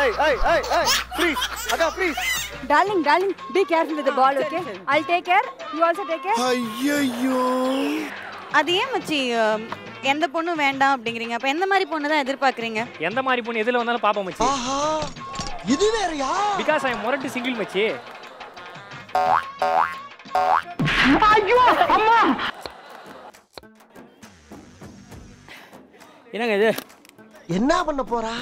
ஏய் ஏய் ஏய் ஏய் ப்ளீஸ் அக்கா please darling darling be careful with ball okay I take care you also take care ஐயோ அது ஏன் மச்சி எந்த பொண்ணும் வேண்டாம் அப்படிங்கிறீங்க? அப்ப எந்த மாதிரி பொண்ணு தான் எதிர்பார்க்கறீங்க? எந்த மாதிரி பொண்ணு எதுல வந்தாலும் பாப்போம் மச்சி. இது வேறயா? பிகாஸ் ஐ முரட்டு சிங்கிள் மச்சி. ஐயோ அம்மா! என்னங்க இது? என்ன பண்ண போறா?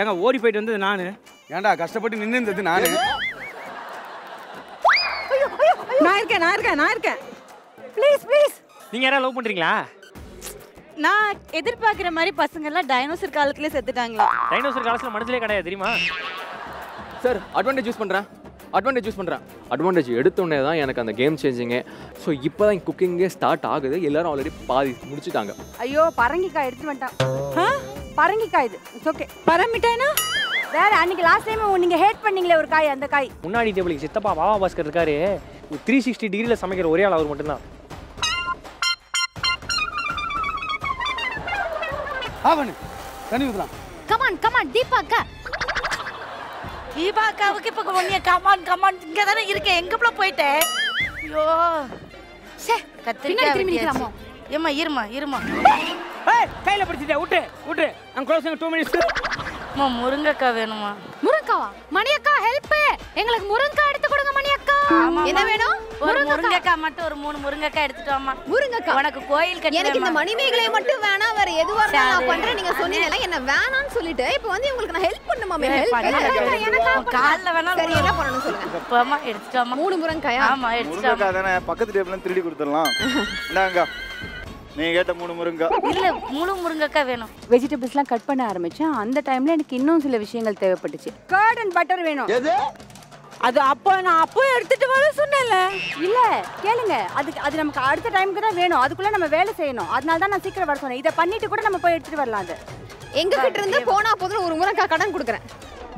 ஏங்க ஓடி போயிட்டு வந்தது நானு. ஏன்டா கஷ்டப்பட்டு நின்று இருந்தது நானு. நான் இருக்கேன் நான் இருக்கேன் நான் இருக்கேன். ப்ளீஸ் ப்ளீஸ் நீங்க யாராவது லவ் பண்றீங்களா? நான் எதிர்பார்க்குற மாதிரி பசங்க எல்லாம் டைனோசர் காலத்திலே செத்துட்டாங்களா? டைனோசர் காலத்துல மனசுலயே கிடையாது தெரியுமா? சார் அட்வான்டேஜ் யூஸ் பண்ணுறேன் அட்வான்டேஜ் யூஸ் பண்ணுறேன் அட்வான்டேஜ் எடுத்தோடனே தான் எனக்கு அந்த கேம் சேஞ்சிங்கு ஸோ இப்போ தான் குக்கிங்கே ஸ்டார்ட் ஆகுது. எல்லாரும் ஆல்ரெடி பாதி முடிச்சுட்டாங்க. ஐயோ பரங்கிக்காய் எடுத்து வந்துட்டான். பரங்கிக்காய் இது. இட்ஸ் ஓகே பரமிட்டாய்னா வேற அன்னைக்கு லாஸ்ட் டைம் நீங்க ஹேட் பண்ணீங்களே ஒரு காய் அந்த காய். முன்னாடி டேபிளுக்கு சித்தப்பா வாவா பாஸ்கர் இருக்காரு. த்ரீ சிக்ஸ்டி டிகிரியில் சமைக்கிற ஒரே ஆள் அவர் மட்டும்தான். ஆவணு தண்ணி ஊற்றலாம் கமான் கமான் தீபா அக்கா தீபா அக்காவுக்கு இப்போ ஒன்னிய கமான் கமான் இங்க தானே இருக்கேன் எங்க போல போயிட்டேன் ஐயோ. சே கத்திரிக்காய் திரும்பி? ஏம்மா இருமா இருமா ஏய் கையில பிடிச்சிட்டே விட்டு விட்டு நான் க்ளோசிங் டூ மினிட்ஸ் அம்மா முருங்கைக்காய் வேணுமா? முருங்காவா மணி அக்கா ஹெல்ப் எங்களுக்கு முருங்காய் எடுத்து கொடுங்க மணி அக்கா என்ன வேணும்? ஒரு முருங்கைக்காய் மட்டும் ஒரு மூணு முருங்கைக்காய் எடுத்துட்டு வாமா முருங்கைக்காய் உனக்கு கோயில் கட்டி எனக்கு இந்த? மணிமேகலை மட்டும் வேணாம். வேற எதுவா இருந்தாலும் நான். பண்றேன். நீங்க சொன்னீங்கல்ல என்ன வேணாம்னு சொல்லிட்டு இப்போ வந்து உங்களுக்கு நான் ஹெல்ப் பண்ணுமா பண்ணு. உன் கால்ல வேணாலும் சரி என்ன பண்ணணும் சொல்லுங்க. போமா எடுத்துட்டு வாமா மூணு முருங்காயா? ஆமா எடுத்துட்டு வாமா முருங்கைக்காய் தானே? பக்கத்து டேபிள்ல திருடி கொடுத்துடலாம். இந்தாங்க. நீங்க கேட்ட மூணு முருங்கைக்காய் இல்ல முழு முருங்கைக்காய் வேணும். வெஜிடபிள்ஸ்லாம் கட் பண்ண ஆரம்பிச்சேன். அந்த டைம்ல எனக்கு இன்னும் சில விஷயங்கள் தேவைப்பட்டுச்சு. கர்ட் அண்ட் பட்டர் வேணும். அது அப்போ நான் அப்போ எடுத்துட்டு வர சொன்னேன்ல. இல்ல கேளுங்க. அதுக்கு அது நமக்கு அடுத்த டைமுக்கு தான் வேணும். அதுக்குள்ள நம்ம வேலை செய்யணும். அதனால தான் நான் சீக்கிரம் வர சொன்னேன். இதை பண்ணிட்டு கூட நம்ம போய் எடுத்துட்டு வரலாம் அது. எங்க கிட்ட இருந்து போனா போதும். ஒரு முருங்காய் கடன் கொடுக்குறேன்.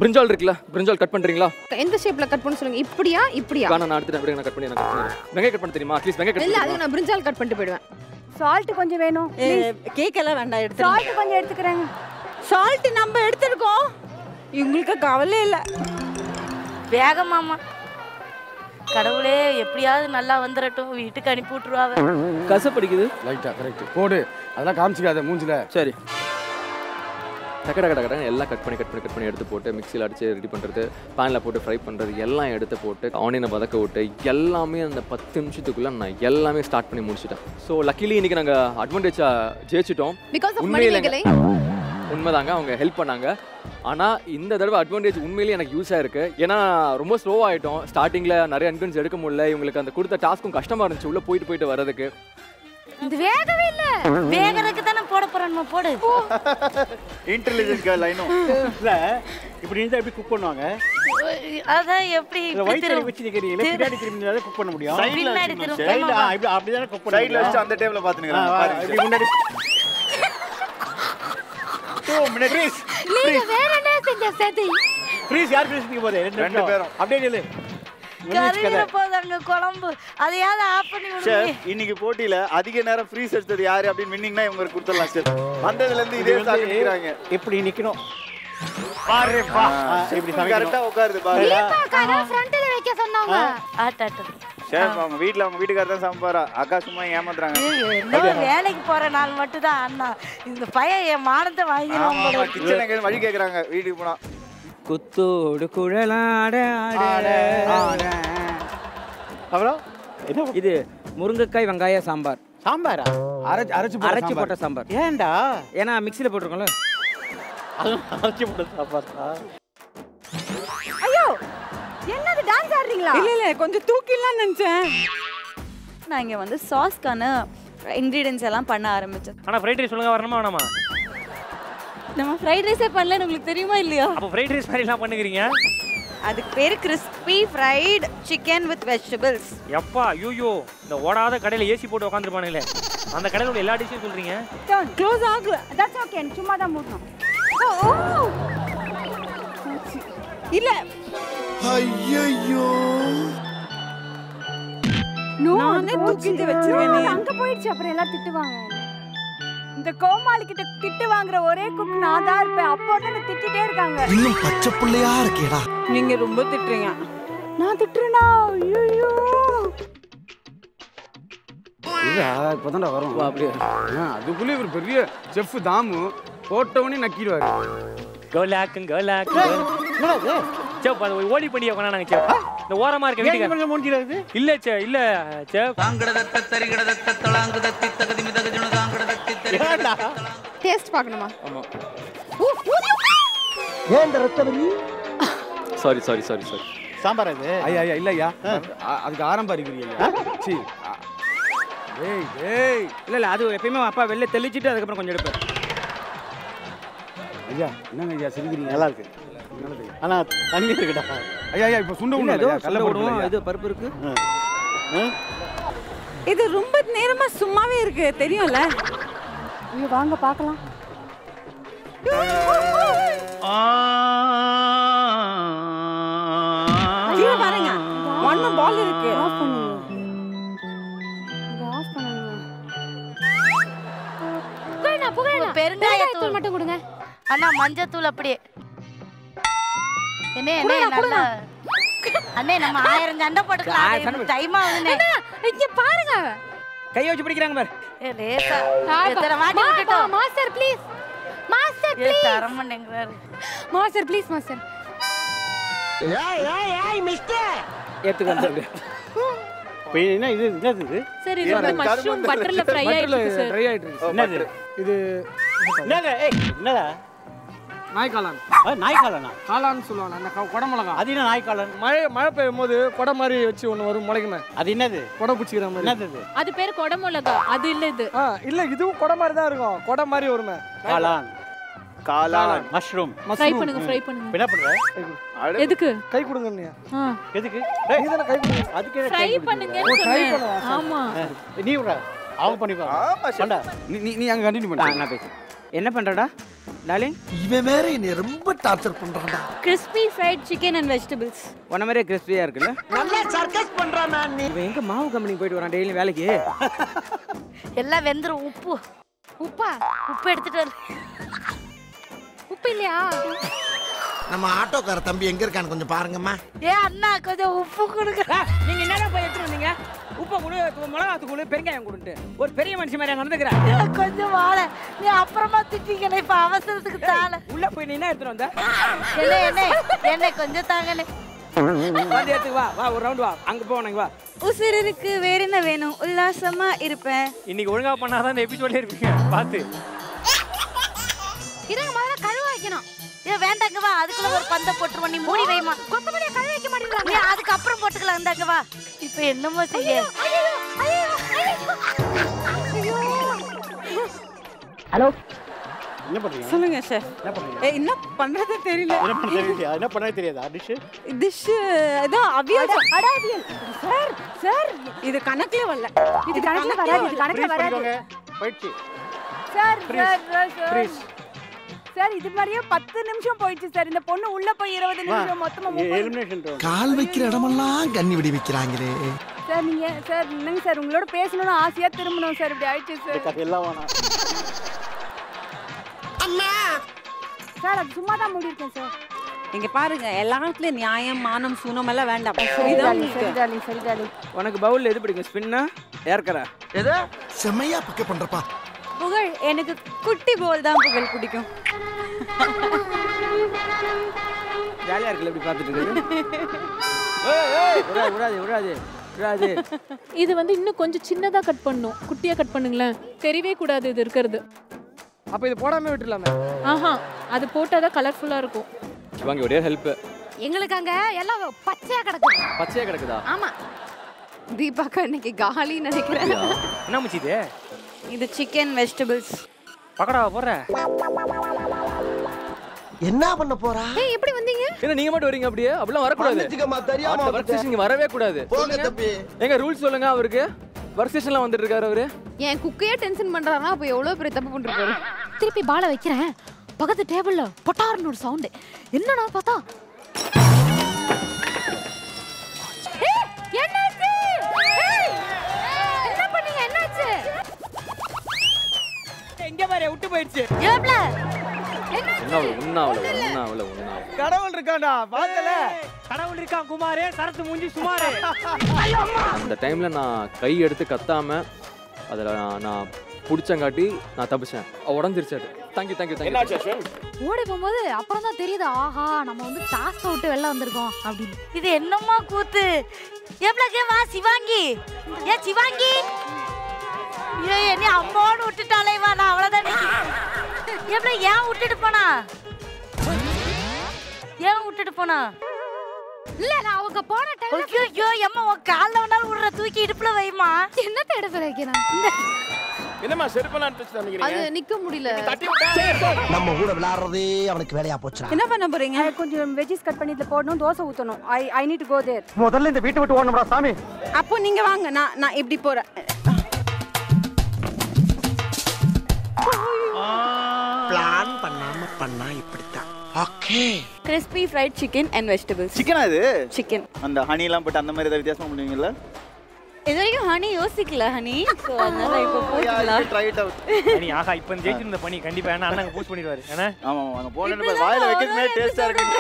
பிரிஞ்சால் இருக்குல்ல? பிரிஞ்சால் கட் பண்ணுறீங்களா எந்த ஷேப்ல கட் பண்ண சொல்லுங்க. இப்படியா? இப்படியா? நான் எடுத்துட்டு அப்படியே நான் கட் பண்ணி நான் கட் பண்ணிடுறேன். வெங்காயம் கட் பண்ண தெரியுமா? அட்லீஸ்ட் வெங்காயம் கட் இல்ல பண்ணி அது நான் பிரிஞ்சால் கட் பண்ணிட்டு போயிடுவேன். சால்ட் கொஞ்சம் வேணும் கேக் எல்லாம் வேண்டாம் எடுத்து சால்ட் கொஞ்சம் எடுத்துக்கிறேங்க. சால்ட் நம்ம எடுத்துருக்கோம். எங்களுக்கு கவலை இல்லை. வேகமாமா கடவுளே எப்படியாவது நல்லா வந்துடட்டும் வீட்டுக்கு அனுப்பி விட்டுருவாங்க கசப்படிக்குது லைட்டா கரெக்ட் போடு. அதெல்லாம் காமிச்சிக்காத மூஞ்சில. சரி. டக்கு டக்கு எல்லாம் கட் பண்ணி கட் பண்ணி கட் பண்ணி எடுத்து போட்டு மிக்சியில் அடிச்சு ரெடி பண்ணுறது பேனில் போட்டு ஃப்ரை பண்ணுறது எல்லாம் எடுத்து போட்டு ஆனியனை வதக்க விட்டு எல்லாமே அந்த பத்து நிமிஷத்துக்குள்ள நான் எல்லாமே ஸ்டார்ட் பண்ணி முடிச்சிட்டேன். ஸோ லக்கிலி இன்னைக்கு நாங்கள் அட்வான்டேஜாக ஜெயிச்சிட்டோம். உண்மையிலேங்க? உண்மைதாங்க அவங்க ஹெல்ப் பண்ணாங்க. ஆனால் இந்த தடவை அட்வான்டேஜ் உண்மையிலேயே எனக்கு யூஸ் ஆயிருக்கு ஏன்னா ரொம்ப ஸ்லோ ஆகிட்டோம் ஸ்டார்டிங்கில் நிறைய அன்கன்ஸ் எடுக்க முடியல. இவங்களுக்கு அந்த கொடுத்த டாஸ்க்கும் கஷ்டமாக இருந்துச்சு. உள்ளே போயிட்டு போயிட்டு வரதுக்கு இது வேகவே இல்ல. வேகறதுக்கு தானே போட போறோம் போடு. இன்டெலிஜென்ட் கேர்ள் ஐநோ இல்ல இப்படி இருந்தா எப்படி குக் பண்ணுவாங்க? அதான் எப்படி வயித்துல வச்சு நிக்கிறீங்களே பின்னாடி திரும்பி குக் பண்ண முடியும்? பின்னாடி திரும்ப. sir. Side ல, ஆ, இப்படி அப்படிதானே குக் பண்ண சைடுல வச்சு அந்த டேபிள்ல பாருங்க இப்படி முன்னாடி டூ மினிட்ஸ் நீங்க வேற என்ன செஞ்ச சதி? ஃப்ரீஸ் யார் ஃப்ரீஸ் நிக்க போதே ரெண்டு. பேரும். அப்படியே நில்லு. குழம்பு. அதையாவது ஆஃப் பண்ணி சார் இன்னைக்கு போட்டியில அதிக நேரம் ஃப்ரீஸ் எடுத்தது யாரு அப்படின்னு வின்னிங்னா இவங்க கொடுத்துடலாம் சார் வந்ததுல இருந்து இதே சாக்கு நிக்கிறாங்க. இப்படி நிக்கணும்? பாரு பா. இப்படி சமைக்கணும் கரெக்டா உட்காருது பாரு. ஃப்ரண்ட்ல வைக்க சொன்னாங்க? ஆட்ட ஆட்ட ஷேஃப் அவங்க வீட்ல அவங்க வீட்டுக்காரர் தான் சமைப்பாரா? அக்கா சும்மா ஏமாத்துறாங்க. என்ன வேலைக்கு போற நாள் மட்டும் தான் அண்ணா. இந்த பையன் என் மானத்தை போல. கிச்சன் வழி கேக்குறாங்க வீட்டுக்கு போனா. குத்தோடு குழலாட ஆட. அப்புறம்? என்ன இது முருங்கைக்காய் வெங்காய சாம்பார். சாம்பாரா? அரைச்சு அரைச்சு போட்ட அரைச்சி சாம்பார். போட்ட சாம்பார். ஏன்டா? ஏன்னா மிக்ஸியில் போட்டிருக்கோம்ல. அரைச்சி போட்ட சாம்பாரா ஐயோ! என்னது டான்ஸ் ஆடுறீங்களா? இல்ல இல்ல கொஞ்சம் தூக்கிடலாம் நினைச்சேன். நான் இங்க வந்து சாஸ்க்கான இன்கிரீடியன்ஸ் எல்லாம் பண்ண ஆரம்பிச்சேன். ஆனால் ஃப்ரைட் ரைஸ் சொல்லுங்க வரணுமா வேணாமா? நம்ம ஃப்ரைட் ரைஸே பண்ணலன்னு உங்களுக்கு தெரியுமா இல்லையா? அப்போ ஃப்ரைட் ரைஸ் மாதிரிலாம் பண்ணுகிறீங்க? அதுக்கு பேரு crispy fried chicken with vegetables எப்பா ஐயோ இந்த ஓடாத கடையில் ஏசி போட்டு உட்காந்துருப்பானுங்களே அந்த கடையில் உள்ள எல்லா டிஷ்ஷும் சொல்கிறீங்க க்ளோஸ் ஆகல. தட்ஸ் ஓகே சும்மா தான் மூடணும். ஓ ஓ இல்ல. ஐயோ நோ நானே தூக்கிட்டு வச்சிருக்கேனே. அங்க போயிடுச்சு அப்புறம் எல்லாரும் திட்டுவாங்க. இந்த கோமாளி கிட்ட திட்டு வாங்குற ஒரே குக் நான் தான் இருப்பேன். அப்போ வந்து திட்டிட்டே இருக்காங்க. இன்னும் பச்சை பிள்ளையா இருக்கேடா. நீங்க ரொம்ப திட்டுறீங்க. நான் திட்டுறேனா? ஐயோ இல்ல இப்போதான்டா வரும். அப்படியே. அதுக்குள்ளே இவர் பெரிய செஃப் தாமு. போட்டவனே நக்கிடுவாரு. கோலாக்கும் கோலாக்கும் சேப் அது ஓடி பண்ணியா சேப் இந்த ஓரமா இருக்க வீட்டுக்கு. முடிஞ்சிடாது இல்ல சே இல்ல சேப் டேஸ்ட் பார்க்கணுமா? ஆமா. ஏன் ரத்தவரி sorry sorry sorry sorry sambar அது? ஐயா ஐயா இல்ல ஐயா அதுக்கு ஆரம்பம் இருக்கிறீங்க சி ஏய் ஏய். இல்ல இல்ல அது எப்பயுமே அப்பா வெளில தெளிச்சிட்டு அதுக்கப்புறம் கொஞ்சம் எடுப்பேன். ஐயா என்னங்க ஐயா சிரிக்கிறீங்க? நல்லா இருக்கு. ஆனா தண்ணி இருக்குடா. ஐயா ஐயா இப்போ சுண்ட ஐயா, கல்ல போடுவோம் இது பருப்பு இருக்கு? இது ரொம்ப நேரமா சும்மாவே இருக்கு தெரியும்ல? ஐயோ வாங்க பார்க்கலாம். கீழே பாருங்க. ஒன்னு பால் இருக்கு. ஆஃப் பண்ணுங்க. இதை ஆஃப் பண்ணுங்க. புகழண்ணா புகழண்ணா. பெருங்காயத்தூள். மட்டும் கொடுங்க. அண்ணா மஞ்சத்தூள் அப்படியே. என்ன என்ன நல்லா அண்ணே நம்ம ஆயிரம் சண்டை போட்டுக்கலாம். போடு. டைம் ஆகுதுண்ணே. இங்க பாருங்க. கையை வச்சு பிடிக்கிறாங்க பாரு. Master please. Master please. தர மாட்டேங்கிறாரு மாஸ்டர் ப்ளீஸ் மாஸ்டர். ஏய் ஏய் ஏய் மிஸ்டர். ஏத்துக்க வந்து இப்போ என்ன இது என்னது இது? சார் இது மஷ்ரூம் பட்டர்ல ஃப்ரை ஆயிட்டு சார் ட்ரை ஆயிட்டு இருக்கு என்னது? இது என்னது? ஏய் என்னடா? நாய் காளான் ஆ, நாய் காளானா காளான்னு சொல்லுவாங்க அந்த க- குடமிளகா. அது என்ன நாய் காளான் மழை மழை பெய்யும் போது கொடை மாதிரி வச்சு ஒன்று வரும் முளைக்குமே. அது என்னது? கொடை பிடிச்சிக்கிற மாதிரி. என்னது அது? பேர் கொடமிளகா. அது இல்ல இது. ஆ இல்ல இதுவும் கொடை மாதிரி தான் இருக்கும். கொடை மாதிரி வருமே. காளான். காளான். மஷ்ரூம். ஃப்ரை பண்ணுங்க ஃப்ரை பண்ணுங்க. என்ன பண்ற? எதுக்கு? கை கொடுங்க ஆ. எதுக்கு? நீ தானே கை கொடுங்க அதுக்கு ஃப்ரை? பண்ணுங்க? ஆமா. நீ விடுற. அவங்க பண்ணிப்பா பண்ணா நீ நீ நீ அங்க கண்டினியூ பண்ணு. நான் பேசுறேன். என்ன பண்றடா டார்லிங்? இவன் வேற என்னை ரொம்ப torture பண்றான்டா. Crispy fried chicken and vegetables. உன்ன மாதிரியே கிறிஸ்பியா இருக்குல்ல? நல்லா சர்க்கஸ் பண்றான் நான். நீ இவன் எங்க மாவு கம்பெனிக்கு போயிட்டு வரான் டெய்லி வேலைக்கு? எல்லாம் வெந்துரும். உப்பு. உப்பா? உப்பு எடுத்துட்டு வந்து உப்பு இல்லையா? நம்ம ஆட்டோக்கார தம்பி எங்க இருக்கான்னு கொஞ்சம் பாருங்கம்மா. ஏ அண்ணா கொஞ்சம் உப்பு கொடுங்க ஆ, நீங்க என்னடா போய் எடுத்துட்டு வந்தீங்க? உப்பை கொடு மிளகாத்து கொடு பெருங்காயம் கொடுன்ட்டு. ஒரு பெரிய மனுஷன் மாதிரி நடந்துக்கிறா. ஏ, கொஞ்சம் வாழ. நீ அப்புறமா திட்டிக்கல இப்ப அவசரத்துக்கு தாழ. உள்ள போய் நீ என்ன எடுத்துட்டு வந்த? என்ன என்ன என்ன கொஞ்சம் தாங்கண்ணே. வந்து எடுத்து வா வா ஒரு ரவுண்ட் வா. அங்க போனங்க வா. உசிருக்கு வேற என்ன வேணும்? உல்லாசமா இருப்பேன். இன்னைக்கு ஒழுங்கா பண்ணாதான் இந்த எபிசோட்ல இருப்பீங்க. பார்த்து. இதங்க முதல்ல கழுவ வைக்கணும். ஏ வேண்டாங்க வா. அதுக்குள்ள ஒரு பந்த போட்டுருவோம். நீ மூடி வைமா. கொத்தமல்லியை வைக்க மாட்டேங்கிறாங்க. நீ அதுக்கு அப்புறம் போட்டுக்கலாம் இந்தாங்க வா. இப்ப என்னமோ செய்ய. ஐயோ ஐயோ ஐயோ ஹலோ? என்ன பண்றீங்க? சொல்லுங்க ஷெஃப் என்ன பண்றது தெரியல. என்ன பண்ண தெரியலையா? என்ன பண்ண தெரியாதா? டிஷ் டிஷ் ஏதோ அவியல். அடாவியல் சார் சார் இது கணக்குல வரல. இது கணக்குல வராது இது கணக்குல வராது. போயிடுச்சு. Sir Freeze. Sir sir sir இது மாதிரியே பத்து நிமிஷம் போயிடுச்சு சார். இந்த பொண்ணு உள்ள போய் இருபது நிமிஷம் மொத்தமா கால் வைக்கிற இடமெல்லாம் கண்ணி விடி வைக்கிறாங்களே. சார் நீங்க சார் இல்லைங்க சார் உங்களோட பேசணும்னு ஆசையா திரும்பணும் சார் இப்படி ஆயிடுச்சு சார். வேணாம். சார் அது சும்மா தான் மூடி இருக்கேன் சார். இங்க பாருங்க எல்லாத்துலயும் நியாயம் மானம் சூனம் எல்லாம் வேண்டாம். உனக்கு பவுல் எது பிடிக்கும்? ஸ்பின்னா ஏற்கரா. எது? செம்மையா பிக்கப் பண்றப்பா. புகழ் எனக்கு குட்டி போல் தான் புகழ் பிடிக்கும். ஜாலியாக இருக்குல்ல இப்படி பார்த்துட்டு இருக்கு விடாது விடாது விடாது விடாது. இது வந்து இன்னும் கொஞ்சம் சின்னதா கட் பண்ணும். குட்டியா கட் பண்ணுங்களேன். தெரியவே கூடாது இது இருக்கிறது. அப்போ இது போடாம விட்டுலாமே ஆஹா அது போட்டாதான் கலர்ஃபுல்லா இருக்கும். சிவாங்கி ஒரே ஹெல்ப் எங்களுக்கு அங்க எல்லாம் பச்சையா கிடக்குது. பச்சையா கிடக்குதா? ஆமா. தீபாக்கா இன்னைக்கு காலின்னு நினைக்கிறேன். என்ன முச்சி இது சிக்கன் வெஜிடபிள்ஸ் பக்கடாவா போடுற. என்ன பண்ண போறா? ஏய் எப்படி வந்தீங்க? என்ன நீங்க மட்டும் வரீங்க அப்படியே? அப்படிலாம் வரக்கூடாது. மன்னிச்சுக்கம்மா, தெரியாம அடுத்த work வந்துட்டேன். session இங்க வரவே கூடாது. போங்க தம்பி. எங்க ரூல்ஸ் சொல்லுங்க அவருக்கு. ஒர்க் ஸ்டேஷன்ல வந்துட்டு இருக்காரு அவரு. என் குக்கையே டென்ஷன் பண்றாருன்னா அப்போ எவ்வளவு பெரிய தப்பு பண்ணிருப்பாரு? திருப்பி பாலை வைக்கிறேன். பக்கத்து டேபிள்ல பொட்டார்னு ஒரு சவுண்டு என்னடா பார்த்தா? என்ன ஒன்னா அவள ஒன்னா அவள ஒன்னா கடவுள் இருக்காண்டா பார்த்தல கடவுள் இருக்கான் குமாரே சரத்து மூஞ்சி சுமாரே. அந்த டைம்ல நான் கை எடுத்து கத்தாம அதில் நான் பிடிச்சங்காட்டி நான் தப்பிச்சேன். உடஞ்சிருச்சு அது. தேங்க்யூ தேங்க்யூ தேங்க்யூ ஓடி போகும்போது அப்புறம் தான் தெரியுது ஆஹா நம்ம வந்து டாஸ்க விட்டு வெளில வந்திருக்கோம் அப்படின்னு. இது என்னம்மா கூத்து? எவ்வளோக்கே வா சிவாங்கி? ஏ சிவாங்கி? ஏ என்ன அம்மோடு விட்டுட்டாலே வா நான் அவ்வளோதான் எவ்வளோ ஏன் விட்டுட்டு போனா? ஏன் விட்டுட்டு போனா? இல்ல நான் அவங்க போன டைம் ஐயோ ஐயோ எம்மா உன் காலில் வேணாலும் விடுற தூக்கி இடுப்புல வைமா என்னத்தை எடுத்து வைக்கிறேன்? அது நினைக்கிறீங்க நிக்க முடியல. தட்டி விட்டா? நம்ம கூட விளையாடுறதே அவனுக்கு வேலையா போச்சுடா. என்ன பண்ண போறீங்க? கொஞ்சம் வெஜிஸ் கட் பண்ணி இதில் போடணும் தோசை ஊற்றணும் ஐ ஐ நீட் கோ தேர் முதல்ல இந்த வீட்டை விட்டு ஓடணும்டா சாமி. அப்போ நீங்க வாங்க நான் நான் இப்படி போறேன். பிளான் பண்ணாம பண்ணா இப்படித்தான். Okay crispy fried chicken and vegetables சிக்கனா இது? சிக்கன் அந்த ஹனிலாம் போட்டு அந்த மாதிரி ஏதாவது வித்தியாசமா பண்ணுவீங்கல்ல? இது வரைக்கும் ஹனி யோசிக்கல ஹனி. ஸோ அதனால இப்போ போட்டுக்கலாம். ட்ரை இட் அவுட் நீ ஆகா இப்போ ஜெயிச்சிருந்த பண்ணி கண்டிப்பா ஏன்னா அண்ணன் போஸ்ட் பண்ணிடுவாரு. ஏன்னா ஆமா ஆமா அங்க போனேன்னு வாயில வைக்கிறதுமே டேஸ்டா இருக்கும்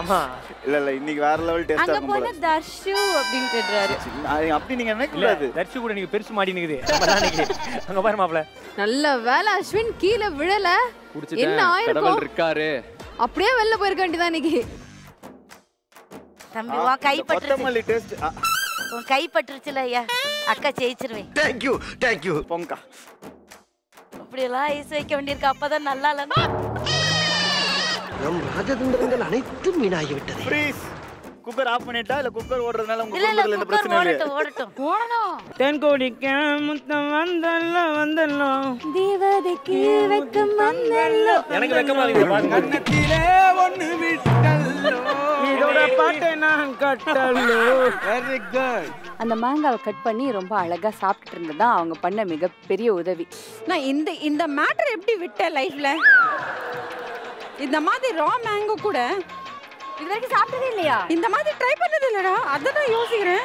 ஆமா. இல்ல இல்ல இன்னைக்கு வேற லெவல் டேஸ்டா அங்க இருக்கும் போன போல தர்ஷு அப்படின்னு கேட்டுறாரு அது அப்படி நீங்க நினைக்க இல்ல கூடாது. தர்ஷி கூட நீங்க பெருசு மாடி நிக்குது. நம்ம தான் நிக்குது. அங்க பாரு மாப்ள நல்ல வேலை அஸ்வின் கீழே விழல. என்ன ஆயிருக்கும்? இருக்காரு. அப்படியே வெளில போயிருக்க வேண்டியதான் இன்னைக்கு. தம்பி உன் கை கொத்தமல்லி டேஸ்ட் உன் கை பட்டுருச்சுல ஐயா. அக்கா ஜெயிச்சிருவேன் தேங்க்யூ தேங்க்யூ பொங்கா அப்படியெல்லாம் ஐஸ் வைக்க வேண்டியிருக்கு. அப்பதான் நல்லா இல்லைன்னா. நம் ராஜதந்திரங்கள் அனைத்தும் வீணாகி விட்டது ப்ளீஸ் குக்கர் ஆஃப் பண்ணிட்டா இல்ல குக்கர் ஓடுறதுனால உங்க இல்ல இல்ல குடும்பத்துல பிரச்சனையும் இல்லையா? ஓடட்டும் ஓடட்டும். ஓடணும். தென்கோடிக்க முத்தம் வந்தல்ல வந்தல்லாம் தேவதைக்கு வெக்கம் வந்தல்லோ. எனக்கு வெக்கமா இருக்குது பாருங்க. கண்ணத்திலே விட்டல்லோ இதோட பாட்டை நான் கட்டல்லோ வெரி குட் அந்த மாங்காவை கட் பண்ணி ரொம்ப அழகா சாப்பிட்டுட்டு இருந்ததா அவங்க பண்ண மிகப்பெரிய உதவி. நான் இந்த இந்த மேட்டர் எப்படி விட்டேன் லைஃப்ல இந்த மாதிரி ரா மேங்கோ கூட இது வரைக்கும் சாப்பிட்டதே இல்லையா? இந்த மாதிரி ட்ரை பண்ணது இல்லடா. அதை நான் யோசிக்கிறேன்.